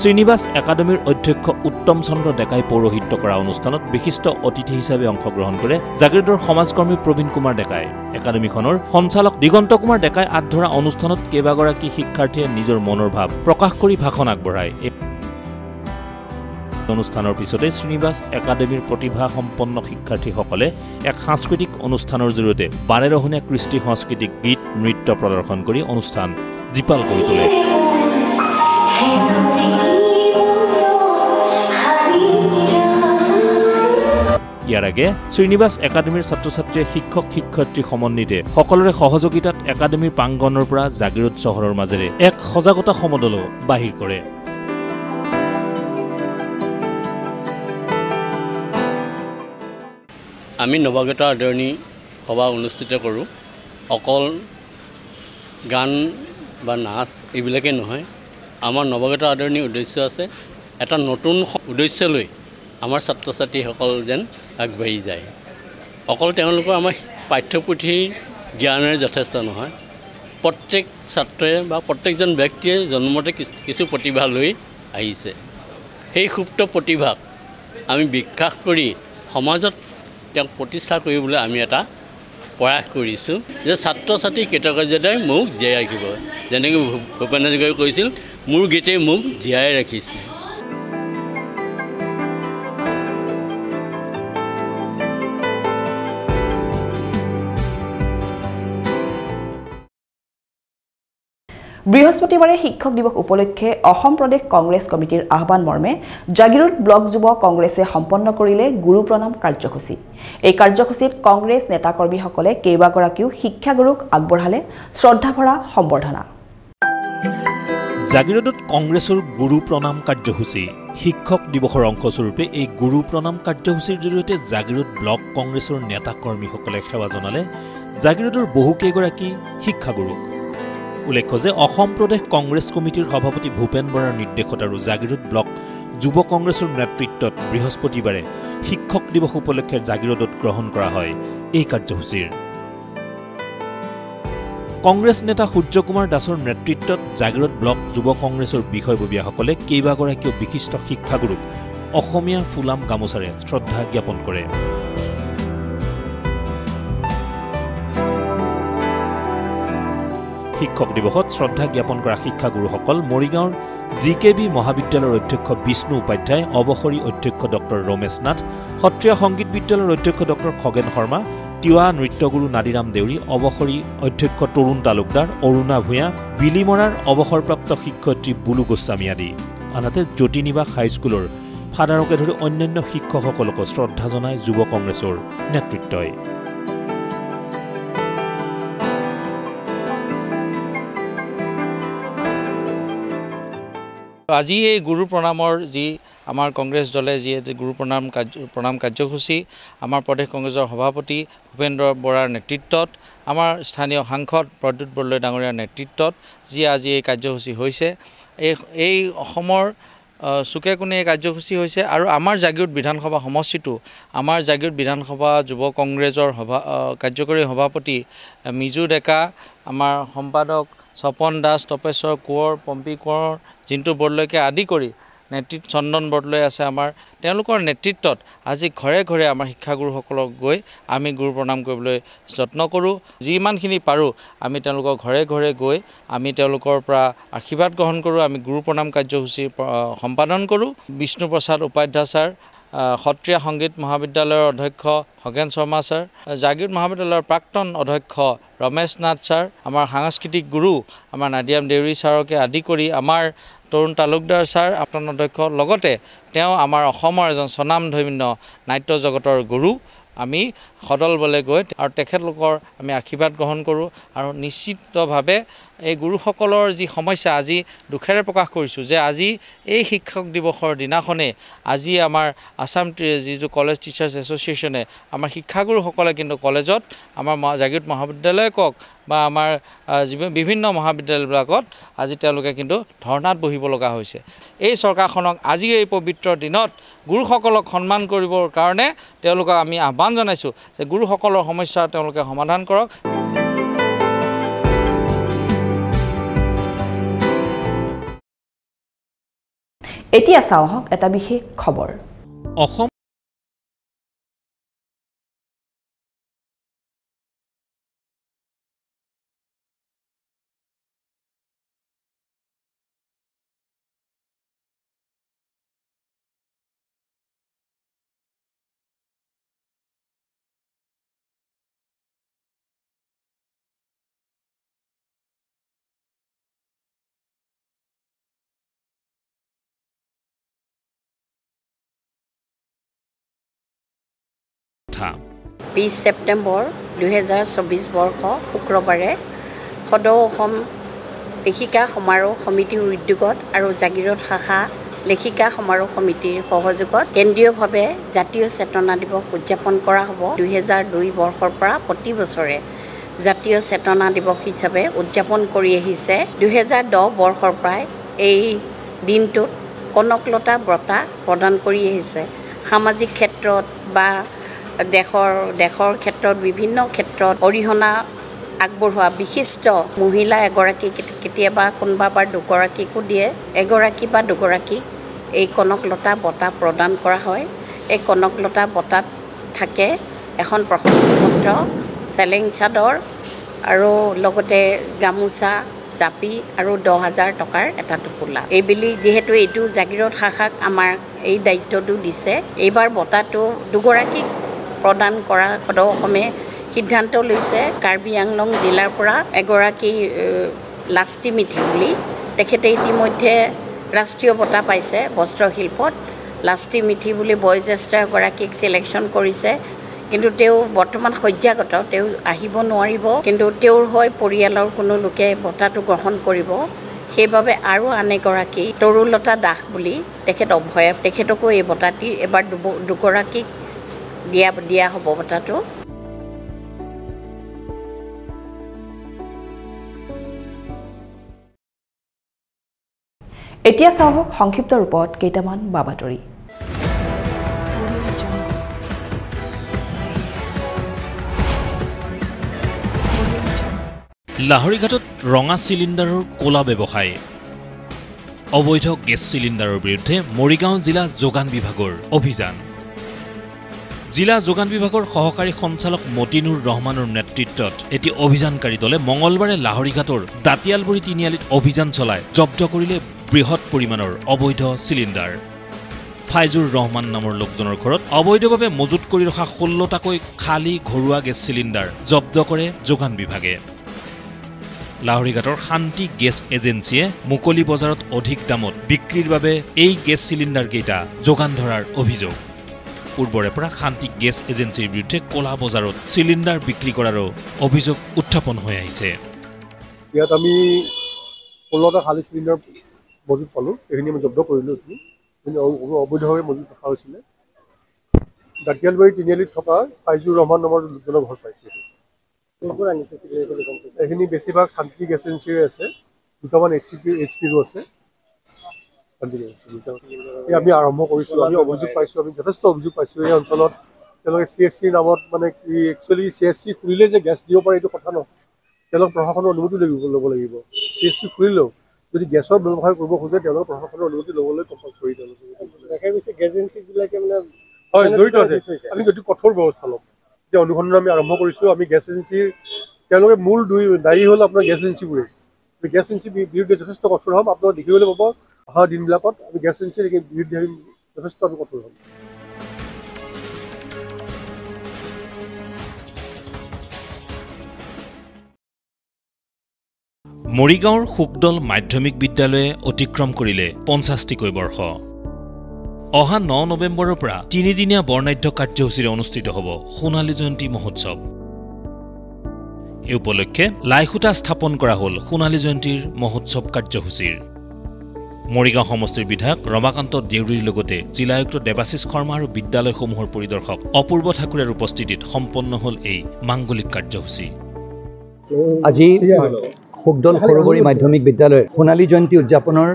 শ্ৰীনিবাস একাডেমীৰ অধ্যক্ষ উত্তম চন্দ্ৰ ডেকাই পৌৰোহিত্য কৰা অনুষ্ঠানত বিশিষ্ট অতিথি হিচাপে অংশগ্ৰহণ কৰে জাগিৰোডৰ সমাজকৰ্মী প্ৰবীণ কুমাৰ ডেকাই। একাডেমীখনৰ সঞ্চালক দিগন্ত কুমাৰ ডেকাই আঁত ধৰা অনুষ্ঠানত কেইবাগৰাকী শিক্ষাৰ্থীয়ে নিজৰ মনৰ ভাৱ প্ৰকাশ কৰি ভাষণ আগবঢ়ায়। অনুষ্ঠানৰ পিছতে শ্ৰীনিবাস একাডেমীৰ প্ৰতিভা সম্পন্ন শিক্ষাৰ্থীসকলে এক সাংস্কৃতিক অনুষ্ঠানৰ জৰিয়তে বাৰেৰহণীয়া কৃষ্টি সাংস্কৃতিক গীত নৃত্য প্ৰদৰ্শন কৰি অনুষ্ঠান জীপাল কৰি তোলে। ইয়াৰ আগে শ্ৰীনিবাস একাডেমীৰ ছাত্ৰ ছাত্ৰীয়ে শিক্ষক শিক্ষয়িত্ৰী সমন্বিতে সকলোৰে সহযোগিতাত একাডেমীৰ প্ৰাংগণৰ পৰা জাগিৰোড চহৰৰ মাজেৰে এক সজাগতা সমদলো বাহিৰ কৰে। আমি নৱাগত আদৰণি সভা অনুষ্ঠিত কৰোঁ। অকল গান বা নাচ এইবিলাকেই নহয় আমাৰ নৱাগত আদৰণিৰ উদ্দেশ্য আছে এটা নতুন উদ্দেশ্য লৈ আমাৰ ছাত্ৰ ছাত্ৰীসকল যেন আগবাঢ়ি যায়। অকল তেওঁলোকৰ আমাৰ পাঠ্যপুথিৰ জ্ঞানেৰে যথেষ্ট নহয়। প্ৰত্যেক ছাত্ৰই বা প্ৰত্যেকজন ব্যক্তিয়ে জন্মতে কিছু প্ৰতিভা লৈ আহিছে। সেই সুপ্ত প্ৰতিভাক আমি বিকাশ কৰি সমাজত তেওঁক প্ৰতিষ্ঠা কৰিবলৈ আমি এটা প্ৰয়াস কৰিছোঁ যে ছাত্ৰ ছাত্ৰী কৃতকাৰ্যতাই মোক জীয়াই ৰাখিব। যেনেকৈ ভূপেন হাজৰিকাই কৈছিল মোৰ গীতে মোক জীয়াই ৰাখিছে বৃহস্পতিবাৰে শিক্ষক দিৱস উপলক্ষে অসম প্ৰদেশ কংগ্ৰেছ কমিটিৰ আহ্বান মৰ্মে জাগিৰোড ব্লক যুৱ কংগ্ৰেছে সম্পন্ন কৰিলে গুৰু প্ৰণাম কাৰ্যসূচী। এই কাৰ্যসূচীত কংগ্ৰেছ নেতাকৰ্মীসকলে কেইবাগৰাকীও শিক্ষাগুৰুক আগবঢ়ালে শ্ৰদ্ধাভৰা সম্বৰ্ধনা। জাগিৰোডত কংগ্ৰেছৰ গুৰু প্ৰণাম কাৰ্যসূচী শিক্ষক দিৱসৰ অংশস্বৰূপে এই গুৰু প্ৰণাম কাৰ্যসূচীৰ জৰিয়তে জাগিৰোড ব্লক কংগ্ৰেছৰ নেতা কৰ্মীসকলে সেৱা জনালে জাগিৰোডৰ বহুকেইগৰাকী শিক্ষাগুৰুক। উল্লেখ্য যে অসম প্ৰদেশ কংগ্ৰেছ কমিটিৰ সভাপতি ভূপেন বৰাৰ নিৰ্দেশত আৰু জাগিৰোড ব্লক যুৱ কংগ্ৰেছৰ নেতৃত্বত বৃহস্পতিবাৰে শিক্ষক দিৱস উপলক্ষে জাগিৰোডত গ্ৰহণ কৰা হয় এই কাৰ্যসূচীৰ। কংগ্ৰেছ নেতা সূৰ্যকুমাৰ দাসৰ নেতৃত্বত জাগিৰোড ব্লক যুৱ কংগ্ৰেছৰ বিষয়ববীয়াসকলে কেইবাগৰাকীও বিশিষ্ট শিক্ষাগুৰুক অসমীয়া ফুলাম গামোচাৰে শ্ৰদ্ধা জ্ঞাপন কৰে। শিক্ষক দিৱসত শ্ৰদ্ধা জ্ঞাপন কৰা শিক্ষাগুৰুসকল মৰিগাঁৱৰ জি কে বি মহাবিদ্যালয়ৰ অধ্যক্ষ বিষ্ণু উপাধ্যায় অৱসৰী অধ্যক্ষ ডক্টৰ ৰমেশ নাথ সত্ৰীয়া সংগীত বিদ্যালয়ৰ অধ্যক্ষ ডক্টৰ খগেন শৰ্মা তিৱা নৃত্যগুৰু নাদিৰাম দেউৰী অৱসৰী অধ্যক্ষ তৰুণ তালুকদাৰ অৰুণা ভূঞা বিলিমৰাৰ অৱসৰপ্ৰাপ্ত শিক্ষয়িত্ৰী বুলু গোস্বামী আদি। আনহাতে জ্যোতিনিবাস হাইস্কুলৰ ফাদাৰকে ধৰি অন্যান্য শিক্ষকসকলকো শ্ৰদ্ধা জনাই যুৱ কংগ্ৰেছৰ নেতৃত্বই। আজি এই গুৰু প্ৰণামৰ যি আমাৰ কংগ্ৰেছ দলে যি গুৰু প্ৰণাম কাৰ্য প্ৰণাম কাৰ্যসূচী আমাৰ প্ৰদেশ কংগ্ৰেছৰ সভাপতি ভূপেন্দ্ৰ বৰাৰ নেতৃত্বত আমাৰ স্থানীয় সাংসদ প্ৰদ্যুৎ বৰদলৈ ডাঙৰীয়াৰ নেতৃত্বত যি আজি এই কাৰ্যসূচী হৈছে এই এই অসমৰ চুকে কোণে এই কাৰ্যসূচী হৈছে আৰু আমাৰ জাগিৰোড বিধানসভা সমষ্টিটো আমাৰ জাগিৰোড বিধানসভা যুৱ কংগ্ৰেছৰ সভা কাৰ্যকৰী সভাপতি মিজু ডেকা আমাৰ সম্পাদক স্বপন দাস তপেশ্বৰ কোঁৱৰ পম্পী কোঁৱৰ জিন্তু বৰদলৈকে আদি কৰি নেতৃত্ব চন্দন বৰদলৈ আছে আমাৰ তেওঁলোকৰ নেতৃত্বত আজি ঘৰে ঘৰে আমাৰ শিক্ষাগুৰুসকলক গৈ আমি গুৰু প্ৰণাম কৰিবলৈ যত্ন কৰোঁ। যিমানখিনি পাৰোঁ আমি তেওঁলোকৰ ঘৰে ঘৰে গৈ আমি তেওঁলোকৰ পৰা আশীৰ্বাদ গ্ৰহণ কৰোঁ। আমি গুৰু প্ৰণাম কাৰ্যসূচী সম্পাদন কৰোঁ। বিষ্ণুপ্ৰসাদ উপাধ্যায় ছাৰ সত্ৰীয়া সংগীত মহাবিদ্যালয়ৰ অধ্যক্ষ খগেন শৰ্মা ছাৰ জাগিৰোড মহাবিদ্যালয়ৰ প্ৰাক্তন অধ্যক্ষ ৰমেশ নাথ ছাৰ আমাৰ সাংস্কৃতিক গুৰু আমাৰ নাদিয়াম দেউৰী ছাৰকে আদি কৰি আমাৰ তৰুণ তালুকদাৰ ছাৰ প্ৰাক্তন অধ্যক্ষ লগতে তেওঁ আমাৰ অসমৰ এজন স্বনামধন্য নাট্য জগতৰ গুৰু। আমি সদল বলে গৈ আৰু তেখেতলোকৰ আমি আশীৰ্বাদ গ্ৰহণ কৰোঁ আৰু নিশ্চিতভাৱে এই গুৰুসকলৰ যি সমস্যা আজি দুখেৰে প্ৰকাশ কৰিছোঁ যে আজি এই শিক্ষক দিৱসৰ দিনাখনেই আজি আমাৰ আছাম যিটো কলেজ টিচাৰ্ছ এছ'চিয়েশ্যনে আমাৰ শিক্ষাগুৰুসকলে কিন্তু কলেজত আমাৰ জাগিৰোড মহাবিদ্যালয় কওক বা আমাৰ বিভিন্ন মহাবিদ্যালয়বিলাকত আজি তেওঁলোকে কিন্তু ধৰ্ণাত বহিব লগা হৈছে। এই চৰকাৰখনক আজিৰ এই পবিত্ৰ দিনত গুৰুসকলক সন্মান কৰিবৰ কাৰণে তেওঁলোকক আমি আহ্বান জনাইছোঁ যে গুৰুসকলৰ সমস্যা তেওঁলোকে সমাধান কৰক। এতিয়া চাওঁ আহক এটা বিশেষ খবৰ। অসম কথা। বিছ ছেপ্টেম্বৰ দুহেজাৰ চৌবিছ বৰ্ষ শুক্ৰবাৰে সদৌ অসম লেখিকা সমাৰোহ সমিতিৰ উদ্যোগত আৰু জাগিৰোড শাখা লেখিকা সমাৰোহ সমিতিৰ সহযোগত কেন্দ্ৰীয়ভাৱে জাতীয় চেতনা দিৱস উদযাপন কৰা হ'ব দুহেজাৰ দুই বৰ্ষৰ পৰা প্ৰতি বছৰে। জাতীয় চেতনা দিৱস হিচাপে উদযাপন কৰি আহিছে দুহেজাৰ দহ বৰ্ষৰ পৰাই। এই দিনটোত কনকলতা বঁটা প্ৰদান কৰি আহিছে। সামাজিক ক্ষেত্ৰত বা দেশৰ দেশৰ ক্ষেত্ৰত বিভিন্ন ক্ষেত্ৰত অৰিহণা আগবঢ়োৱা বিশিষ্ট মহিলা এগৰাকী কেতিয়াবা কোনোবাবাৰ দুগৰাকীকো দিয়ে। এগৰাকী বা দুগৰাকীক এই কনকলতা বঁটা প্ৰদান কৰা হয়। এই কনকলতা বঁটাত থাকে এখন প্ৰশস্তি পত্ৰ চেলেং চাদৰ আৰু লগতে গামোচা জাপি আৰু দহ হাজাৰ টকাৰ এটা টোপোলা। এইবুলি যিহেতু এইটো জাগিৰোড শাখাক আমাৰ এই দায়িত্বটো দিছে এইবাৰ বঁটাটো দুগৰাকীক প্ৰদান কৰা সদৌ অসমে সিদ্ধান্ত লৈছে কাৰ্বি আংলং জিলাৰ পৰা এগৰাকী লাষ্টি মিথি বুলি। তেখেতে ইতিমধ্যে ৰাষ্ট্ৰীয় বঁটা পাইছে বস্ত্ৰশিল্পত। লাষ্টি মিথি বুলি বয়োজ্যেষ্ঠ এগৰাকীক চিলেকশ্যন কৰিছে। কিন্তু তেওঁ বৰ্তমান শয্যাগত তেওঁ আহিব নোৱাৰিব। কিন্তু তেওঁৰ হৈ পৰিয়ালৰ কোনো লোকে বঁটাটো গ্ৰহণ কৰিব। সেইবাবে আৰু আন এগৰাকী তৰুলতা দাস বুলি তেখেত অভয়া তেখেতকো এই বঁটাটি এবাৰ দুগৰাকীক দিয়া দিয়া হ'ব বঁটাটো এতিয়া চাওক সংক্ষিপ্ত ৰূপত কেইটামান বা বাতৰি লাহৰীঘাটত ৰঙা চিলিণ্ডাৰৰ ক'লা ব্যৱসায়। অবৈধ গেছ চিলিণ্ডাৰৰ বিৰুদ্ধে মৰিগাঁও জিলা যোগান বিভাগৰ অভিযান। জিলা যোগান বিভাগৰ সহকাৰী সঞ্চালক মতিনুৰ ৰহমানৰ নেতৃত্বত এটি অভিযানকাৰী দলে মঙলবাৰে লাহৰীঘাটৰ দাঁতিয়ালবুৰী তিনিআলিত অভিযান চলাই জব্দ কৰিলে বৃহৎ পৰিমাণৰ অবৈধ চিলিণ্ডাৰ। ফাইজুৰ ৰহমান নামৰ লোকজনৰ ঘৰত অবৈধভাৱে মজুত কৰি ৰখা ষোল্লটাকৈ খালী ঘৰুৱা গেছ চিলিণ্ডাৰ জব্দ কৰে যোগান বিভাগে। লাহৰীঘাটৰ শান্তি গেছ এজেঞ্চিয়ে মুকলি বজাৰত অধিক দামত বিক্ৰীৰ বাবে এই গেছ চিলিণ্ডাৰকেইটা যোগান ধৰাৰ অভিযোগ। পূৰ্বৰে পৰা শান্তি গেছ এজেঞ্চিৰ বিৰুদ্ধে ক'লা বজাৰত চিলিণ্ডাৰ বিক্ৰী কৰাৰো অভিযোগ উত্থাপন হৈ আহিছে। ইয়াত আমি ষোল্লটা খালী চিলিণ্ডাৰ মজুত পালোঁ সেইখিনি আমি জব্দ কৰিলোঁ এইখিনি। অবৈধভাৱে মজুত ৰখা হৈছিলে। দাঁতিয়ালবাৰী তিনিআলিত থকা ফাইজুৰ ৰহমান নামৰ লোকজনৰ ঘৰত পাইছোঁ। এইখিনি বেছিভাগ শান্তি গেছ এজেঞ্চিৰে আছে। দুটামান এইচ চি পি এইচ পিৰো আছে। শান্তি গেছ এই আমি আৰম্ভ কৰিছোঁ আমি অভিযোগ পাইছোঁ আমি যথেষ্ট অভিযোগ পাইছোঁ এই অঞ্চলত তেওঁলোকে চি এছ চিৰ নামত মানে কি একচুৱেলি চি এছ চি খুলিলে যে গেছ দিব পাৰে এইটো কথা নহয় তেওঁলোক প্ৰশাসনৰ অনুমতি লাগিব ল'ব লাগিব চি এছ চি খুলিলেও যদি গেছৰ ব্যৱসায় কৰিব খোজে তেওঁলোকে প্ৰশাসনৰ অনুমতি ল'বলৈ কম্পালচৰি তেওঁলোকে এজেঞ্চিবিলাকে মানে হয় জড়িত আছে আমি অতি কঠোৰ ব্যৱস্থা ল'ম এতিয়া অনুসন্ধান আমি আৰম্ভ কৰিছোঁ আমি গেছ এজেঞ্চিৰ তেওঁলোকে মূল দুই দায়ী হ'ল আপোনাৰ গেছ এজেঞ্চিবোৰে গেছ এজেঞ্চিৰ বিৰুদ্ধে যথেষ্ট কঠোৰ হ'ম আপোনালোকে দেখিবলৈ পাব অহা দিনবিলাকত আমি গেছ এজেঞ্চিৰ বিৰুদ্ধে আমি যথেষ্ট আমি কঠোৰ হ'ম। মৰিগাঁৱৰ সুকদল মাধ্যমিক বিদ্যালয়ে অতিক্ৰম কৰিলে পঞ্চাছটিকৈ বৰ্ষ। অহা ন নৱেম্বৰৰ পৰা তিনিদিনীয়া বৰ্ণাঢ্য কাৰ্যসূচীৰে অনুষ্ঠিত হ'ব সোণালী জয়ন্তী মহোৎসৱ। এই উপলক্ষে লাইসূতা স্থাপন কৰা হ'ল সোণালী জয়ন্তীৰ মহোৎসৱ কাৰ্যসূচীৰ। মৰিগাঁও সমষ্টিৰ বিধায়ক ৰমাকান্ত দেউৰীৰ লগতে জিলা আয়ুক্ত দেৱাশীষ শৰ্মা আৰু বিদ্যালয়সমূহৰ পৰিদৰ্শক অপূৰ্ব ঠাকুৰৰ উপস্থিতিত সম্পন্ন হ'ল এই মাংগলিক কাৰ্যসূচী। আজি সুকদল সৰুবৰী মাধ্যমিক বিদ্যালয়ৰ সোণালী জয়ন্তী উদযাপনৰ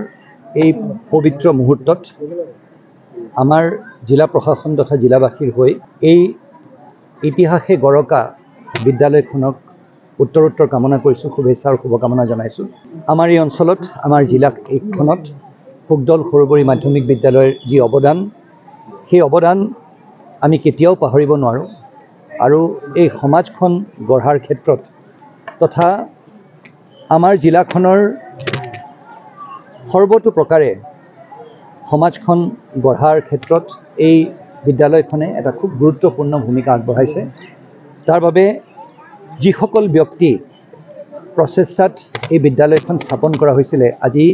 এই পবিত্ৰ মুহূৰ্তত আমাৰ জিলা প্ৰশাসন তথা জিলাবাসীৰ হৈ এই ইতিহাসে গৰকা বিদ্যালয়খনক উত্তৰোত্তৰ কামনা কৰিছোঁ শুভেচ্ছা আৰু শুভকামনা জনাইছোঁ। আমাৰ এই অঞ্চলত আমাৰ জিলা এইখনত সুকদল সৰুবৰী মাধ্যমিক বিদ্যালয়ৰ যি অৱদান সেই অৱদান আমি কেতিয়াও পাহৰিব নোৱাৰোঁ। আৰু এই সমাজখন গঢ়াৰ ক্ষেত্ৰত তথা আমাৰ জিলাখনৰ সৰ্বতো প্ৰকাৰে সমাজখন গঢ়াৰ ক্ষেত্ৰত এই বিদ্যালয়খনে এটা খুব গুৰুত্বপূৰ্ণ ভূমিকা আগবঢ়াইছে। তাৰ বাবে যিসকল ব্যক্তি প্ৰচেষ্টাত এই বিদ্যালয়খন স্থাপন কৰা হৈছিলে আজি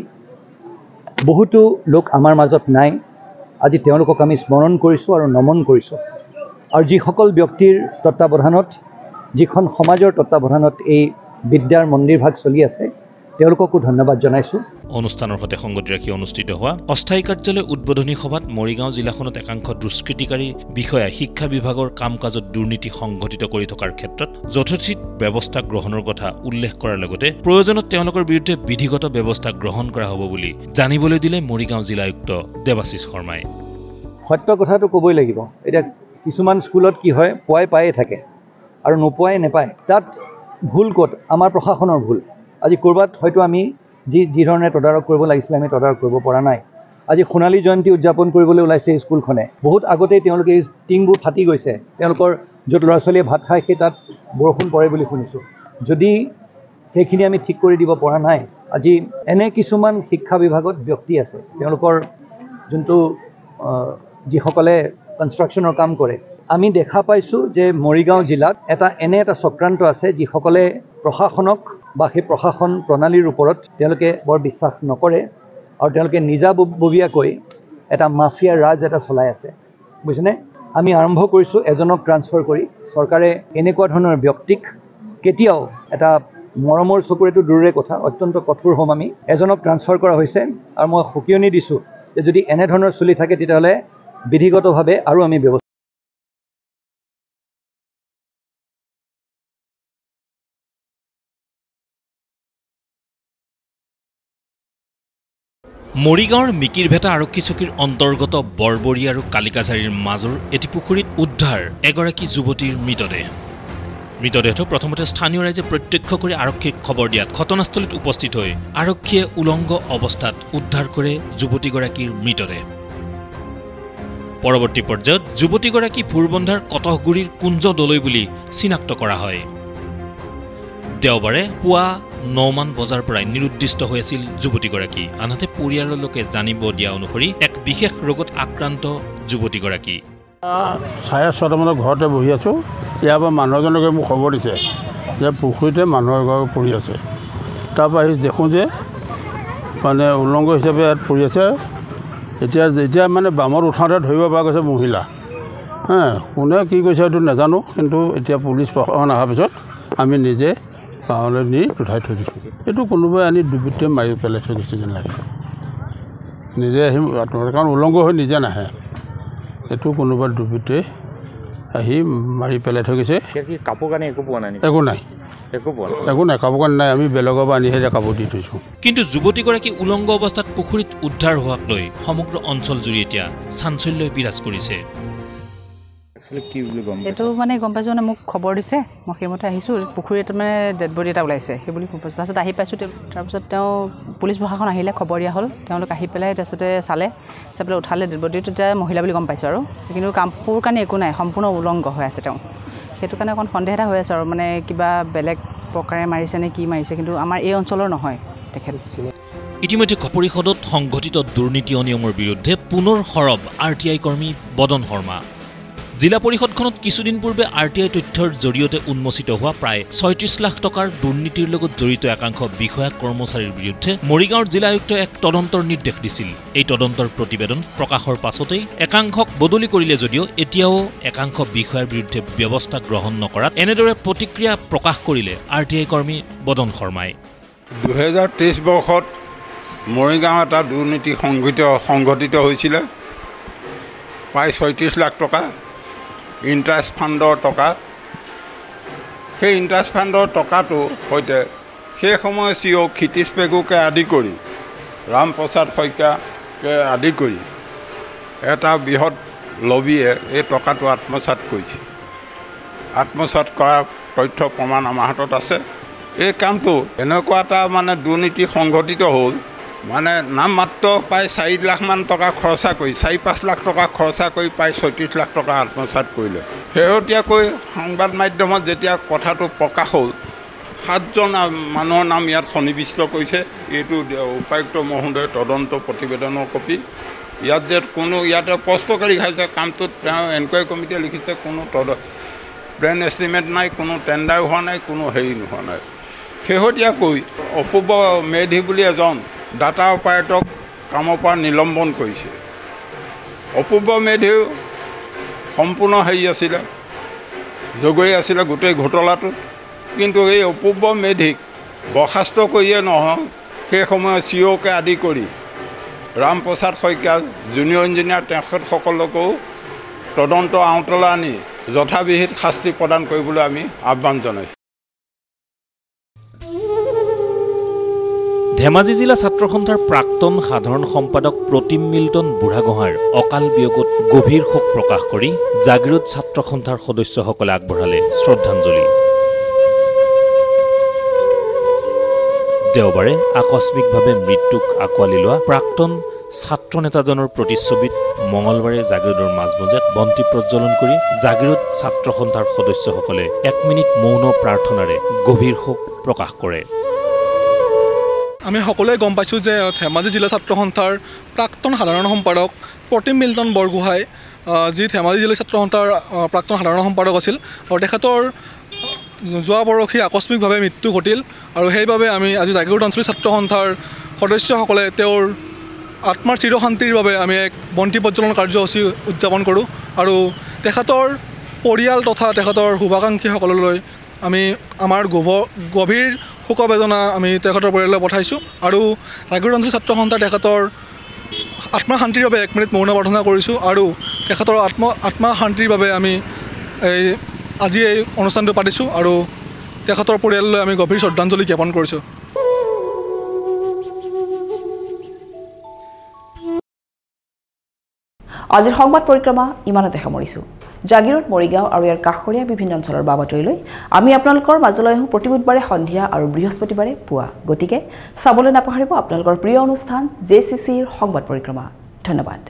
বহুতো লোক আমাৰ মাজত নাই। আজি তেওঁলোকক আমি স্মৰণ কৰিছোঁ আৰু নমন কৰিছোঁ। আৰু যিসকল ব্যক্তিৰ তত্বাৱধানত যিখন সমাজৰ তত্বাৱধানত এই বিদ্যাৰ মন্দিৰভাগ চলি আছে তেওঁলোককো ধন্যবাদ জনাইছোঁ। অনুষ্ঠানৰ সৈতে সংগতি ৰাখি অনুষ্ঠিত হোৱা অস্থায়ী কাৰ্যালয় উদ্বোধনী সভাত মৰিগাঁও জিলাখনত একাংশ দুষ্কৃতিকাৰী বিষয়াই শিক্ষা বিভাগৰ কাম কাজত দুৰ্নীতি সংঘটিত কৰি থকাৰ ক্ষেত্ৰত যথোচিত ব্যৱস্থা গ্ৰহণৰ কথা উল্লেখ কৰাৰ লগতে প্ৰয়োজনত তেওঁলোকৰ বিৰুদ্ধে বিধিগত ব্যৱস্থা গ্ৰহণ কৰা হ'ব বুলি জানিবলৈ দিলে মৰিগাঁও জিলায়ুক্ত দেৱাশিষ শৰ্মাই। সত্য কথাটো ক'বই লাগিব। এতিয়া কিছুমান স্কুলত কি হয় পোৱাই পায়ে থাকে আৰু নোপোৱাই নেপায়। তাত ভুল ক'ত? আমাৰ প্ৰশাসনৰ ভুল। আজি ক'ৰবাত হয়তো আমি যি যি ধৰণে তদাৰক কৰিব লাগিছিলে আমি তদাৰক কৰিব পৰা নাই। আজি সোণালী জয়ন্তী উদযাপন কৰিবলৈ ওলাইছে স্কুলখনে। বহুত আগতেই তেওঁলোকে এই টিংবোৰ ফাটি গৈছে। তেওঁলোকৰ য'ত ল'ৰা ছোৱালীয়ে ভাত খায় সেই তাত বৰষুণ পৰে বুলি শুনিছোঁ। যদি সেইখিনি আমি ঠিক কৰি দিব পৰা নাই আজি এনে কিছুমান শিক্ষা বিভাগত ব্যক্তি আছে। তেওঁলোকৰ যোনটো যিসকলে কনষ্ট্ৰাকশ্যনৰ কাম কৰে। আমি দেখা পাইছোঁ যে মৰিগাঁও জিলাত এটা এনে এটা চক্ৰান্ত আছে যিসকলে প্ৰশাসনক বা সেই প্ৰশাসন প্ৰণালীৰ ওপৰত তেওঁলোকে বৰ বিশ্বাস নকৰে আৰু তেওঁলোকে নিজাববীয়াকৈ এটা মাফিয়া ৰাজ এটা চলাই আছে। বুজিছেনে? আমি আৰম্ভ কৰিছোঁ এজনক ট্ৰান্সফাৰ কৰি। চৰকাৰে এনেকুৱা ধৰণৰ ব্যক্তিক কেতিয়াও এটা মৰমৰ চকুৰেতো দূৰৰে কথা অত্যন্ত কঠোৰ হ'ম আমি। এজনক ট্ৰান্সফাৰ কৰা হৈছে আৰু মই সকিয়নি দিছোঁ যে যদি এনেধৰণৰ চলি থাকে তেতিয়াহ'লে বিধিগতভাৱে আৰু আমি ব্যৱস্থা মৰিগাঁৱৰ মিকিৰভেটা আৰক্ষী চকীৰ অন্তৰ্গত বৰবৰী আৰু কালিকাজাৰীৰ মাজৰ এটি পুখুৰীত উদ্ধাৰ এগৰাকী যুৱতীৰ মৃতদেহ। মৃতদেহটো প্ৰথমতে স্থানীয় ৰাইজে প্ৰত্যক্ষ কৰি আৰক্ষীক খবৰ দিয়াত ঘটনাস্থলীত উপস্থিত হৈ আৰক্ষীয়ে উলংগ অৱস্থাত উদ্ধাৰ কৰে যুৱতীগৰাকীৰ মৃতদেহ। পৰৱৰ্তী পৰ্যায়ত যুৱতীগৰাকী ভোৰবন্ধাৰ কটহগুৰিৰ কুঞ্জ দলৈ বুলি চিনাক্ত কৰা হয়। দেওবাৰে পুৱা নমান বজাৰ পৰাই নিৰুদ্দিষ্ট হৈ আছিল যুৱতীগৰাকী। আনহাতে পৰিয়ালৰ লোকে জানিব দিয়া অনুসৰি এক বিশেষ ৰোগত আক্ৰান্ত যুৱতীগৰাকী। চাৰে ছটামানত ঘৰতে বহি আছোঁ। ইয়াৰ পৰা মানুহ এজনকে মোক খবৰ দিছে যে পুখুৰীতে মানুহ এগৰাকী পৰি আছে। তাৰপৰা আহি দেখোঁ যে মানে উলংগ হিচাপে ইয়াত পৰি আছে। এতিয়া যেতিয়া মানে বামত উঠাওঁতে ধৰিব পৰা গৈছে মহিলা। হে কোনে কি কৰিছে সেইটো নাজানো কিন্তু এতিয়া পুলিচ প্ৰশাসন অহাৰ পিছত আমি নিজে গাঁৱলৈ নি উঠাই থৈ দিছোঁ। এইটো কোনোবাই আনি দুৰ্বৃত্তই মাৰি পেলাই থৈ গৈছে যেন লাগে। নিজে আহি কাৰণ উলংগ হৈ নিজে নাহে। এইটো কোনোবা দুৰ্বৃত্তই আহি মাৰি পেলাই থৈ গৈছে। কি কাপোৰ কানি একো পোৱা নাই একো নাই। একো পোৱা নাই? একো নাই কাপোৰ কানি নাই আমি বেলেগৰ পৰা আনিহে এতিয়া কাপোৰ দি থৈছোঁ। কিন্তু যুৱতীগৰাকী উলংগ অৱস্থাত পুখুৰীত উদ্ধাৰ হোৱাক লৈ সমগ্ৰ অঞ্চলজুৰি এতিয়া চাঞ্চল্যই বিৰাজ কৰিছে। এইটো মানে গম পাইছোঁ মানে মোক খবৰ দিছে। মই সেইমতে আহিছোঁ। পুখুৰীত মানে ডেড বডি এটা ওলাইছে সেই বুলি গম পাইছোঁ। তাৰপিছত আহি পাইছোঁ তেওঁ- তাৰপিছত তেওঁ পুলিচ প্ৰশাসন আহিলে খবৰ দিয়া হ'ল। তেওঁলোক আহি পেলাই তাৰপিছতে চালে। চাই পেলাই উঠালে ডেড বডিটো তেতিয়া মহিলা বুলি গম পাইছোঁ আৰু। কিন্তু কাপোৰ কানি একো নাই সম্পূৰ্ণ উলংগ হৈ আছে তেওঁ। সেইটো কাৰণে অকণ সন্দেহ এটা হৈ আছে আৰু। মানে কিবা বেলেগ প্ৰকাৰে মাৰিছে নে কি মাৰিছে কিন্তু আমাৰ এই অঞ্চলৰ নহয়। তেখেত ইতিমধ্যে পৰিষদত সংঘটিত দুৰ্নীতি অনিয়মৰ বিৰুদ্ধে পুনৰ সৰব আৰ টি আই কৰ্মী বদন শৰ্মা। জিলা পৰিষদখনত কিছুদিন পূৰ্বে আৰ টি আই তথ্যৰ জৰিয়তে উন্মোচিত হোৱা প্ৰায় ছয়ত্ৰিছ লাখ টকাৰ দুৰ্নীতিৰ লগত জড়িত একাংশ বিষয়া কৰ্মচাৰীৰ বিৰুদ্ধে মৰিগাঁৱৰ জিলা আয়ুক্তই এক তদন্তৰ নিৰ্দেশ দিছিল। এই তদন্তৰ প্ৰতিবেদন প্ৰকাশৰ পাছতেই একাংশক বদলি কৰিলে যদিও এতিয়াও একাংশ বিষয়াৰ বিৰুদ্ধে ব্যৱস্থা গ্ৰহণ নকৰাত এনেদৰে প্ৰতিক্ৰিয়া প্ৰকাশ কৰিলে আৰ টি আই কৰ্মী বদন শৰ্মাই। দুহেজাৰ তেইছ বৰ্ষত মৰিগাঁও এটা দুৰ্নীতি সংঘটিত সংঘটিত হৈছিলে। প্ৰায় ছয়ত্ৰিছ লাখ টকা। ইণ্টাৰেষ্ট ফাণ্ডৰ টকা। সেই ইণ্টাৰেষ্ট ফাণ্ডৰ টকাটো সৈতে সেই সময়ৰ চি অ' ক্ষিতিশ পেগুকে আদি কৰি ৰামপ্ৰসাদ শইকীয়াকে আদি কৰি এটা বৃহৎ লবিয়ে এই টকাটো আত্মসাত কৰিছে। আত্মসাত কৰা তথ্য প্ৰমাণ আমাৰ হাতত আছে। এই কামটো এনেকুৱা এটা মানে দুৰ্নীতি সংঘটিত হ'ল মানে নামমাত্ৰ প্ৰায় চাৰি লাখমান টকা খৰচা কৰি চাৰি পাঁচ লাখ টকা খৰচা কৰি প্ৰায় ছয়ত্ৰিছ লাখ টকা আত্মসাত কৰিলে। শেহতীয়াকৈ সংবাদ মাধ্যমত যেতিয়া কথাটো প্ৰকাশ হ'ল সাতজন মানুহৰ নাম ইয়াত সন্নিৱিষ্ট কৰিছে। এইটো উপায়ুক্ত মহোদয় তদন্ত প্ৰতিবেদনৰ কপি। ইয়াত যে কোনো ইয়াতে প্ৰশ্নকাৰী খাইছে কামটোত তেওঁ এনকুৱাৰী কমিটিয়ে লিখিছে কোনো তদ প্লেন এষ্টিমেট নাই কোনো টেণ্ডাৰ হোৱা নাই কোনো হেৰি নোহোৱা নাই। শেহতীয়াকৈ অপূৰ্ব মেধি বুলি এজন ডাটা অপাৰেটক কামৰ পৰা নিলম্বন কৰিছে। অপূৰ্ব মেধিও সম্পূৰ্ণ হেৰি আছিলে জগৰি আছিলে গোটেই ঘোটলাটোত কিন্তু এই অপূৰ্ব মেধিক বৰ্খাস্ত কৰিয়ে নহয় সেই সময়ত চি অ'কে আদি কৰি ৰামপ্ৰসাদ শইকীয়া জুনিয়ৰ ইঞ্জিনিয়াৰ তেখেতসকলকো তদন্ত আওতলৈ আনি যথাবিহিত শাস্তি প্ৰদান কৰিবলৈ আমি আহ্বান জনাইছোঁ। ধেমাজি জিলা ছাত্ৰ সন্থাৰ প্ৰাক্তন সাধাৰণ সম্পাদক প্ৰতিম মিল্টন বুঢ়াগোহাঁইৰ অকাল বিয়োগত গভীৰ শোক প্ৰকাশ কৰি জাগিৰোড ছাত্ৰ সন্থাৰ সদস্যসকলে আগবঢ়ালে শ্ৰদ্ধাঞ্জলি। দেওবাৰে আকস্মিকভাৱে মৃত্যুক আঁকোৱালি লোৱা প্ৰাক্তন ছাত্ৰ নেতাজনৰ প্ৰতিচ্ছবিত মঙলবাৰে জাগিৰোডৰ মাজমজিয়াত বন্তি প্ৰজ্বলন কৰি জাগিৰোড ছাত্ৰ সন্থাৰ সদস্যসকলে এক মিনিট মৌন প্ৰাৰ্থনাৰে গভীৰ শোক প্ৰকাশ কৰে। আমি সকলোৱে গম পাইছোঁ যে ধেমাজি জিলা ছাত্ৰ সন্থাৰ প্ৰাক্তন সাধাৰণ সম্পাদক প্ৰতিম মিল্টন বৰগোহাঁই যি ধেমাজি জিলা ছাত্ৰ সন্থাৰ প্ৰাক্তন সাধাৰণ সম্পাদক আছিল। আৰু তেখেতৰ যোৱা পৰহি আকস্মিকভাৱে মৃত্যু ঘটিল আৰু সেইবাবে আমি আজি জাগিৰোড আঞ্চলিক ছাত্ৰ সন্থাৰ সদস্যসকলে তেওঁৰ আত্মাৰ চিৰশান্তিৰ বাবে আমি এক বন্তি প্ৰজ্বলন কাৰ্যসূচী উদযাপন কৰোঁ। আৰু তেখেতৰ পৰিয়াল তথা তেখেতৰ শুভাকাংক্ষীসকললৈ আমি আমাৰ গভ গভীৰ শোকবেদনা আমি তেখেতৰ পৰিয়াললৈ পঠাইছোঁ আৰু জাগিৰোড অঞ্চল ছাত্ৰ সন্থাই তেখেতৰ আত্মা শান্তিৰ বাবে এক মিনিট মৌন প্ৰাৰ্থনা কৰিছোঁ আৰু তেখেতৰ আত্ম আত্মা শান্তিৰ বাবে আমি এই আজি এই অনুষ্ঠানটো পাতিছোঁ আৰু তেখেতৰ পৰিয়াললৈ আমি গভীৰ শ্ৰদ্ধাঞ্জলি জ্ঞাপন কৰিছোঁ। আজিৰ সংবাদ পৰিক্ৰমা ইমানতে সামৰিছোঁ। জাগিৰোড মৰিগাঁও আৰু ইয়াৰ কাষৰীয়া বিভিন্ন অঞ্চলৰ বা বাতৰিলৈ আমি আপোনালোকৰ মাজলৈ আহোঁ প্ৰতি বুধবাৰে সন্ধিয়া আৰু বৃহস্পতিবাৰে পুৱা। গতিকে চাবলৈ নাপাহৰিব আপোনালোকৰ প্ৰিয় অনুষ্ঠান জে চি চিৰ সংবাদ পৰিক্ৰমা। ধন্যবাদ।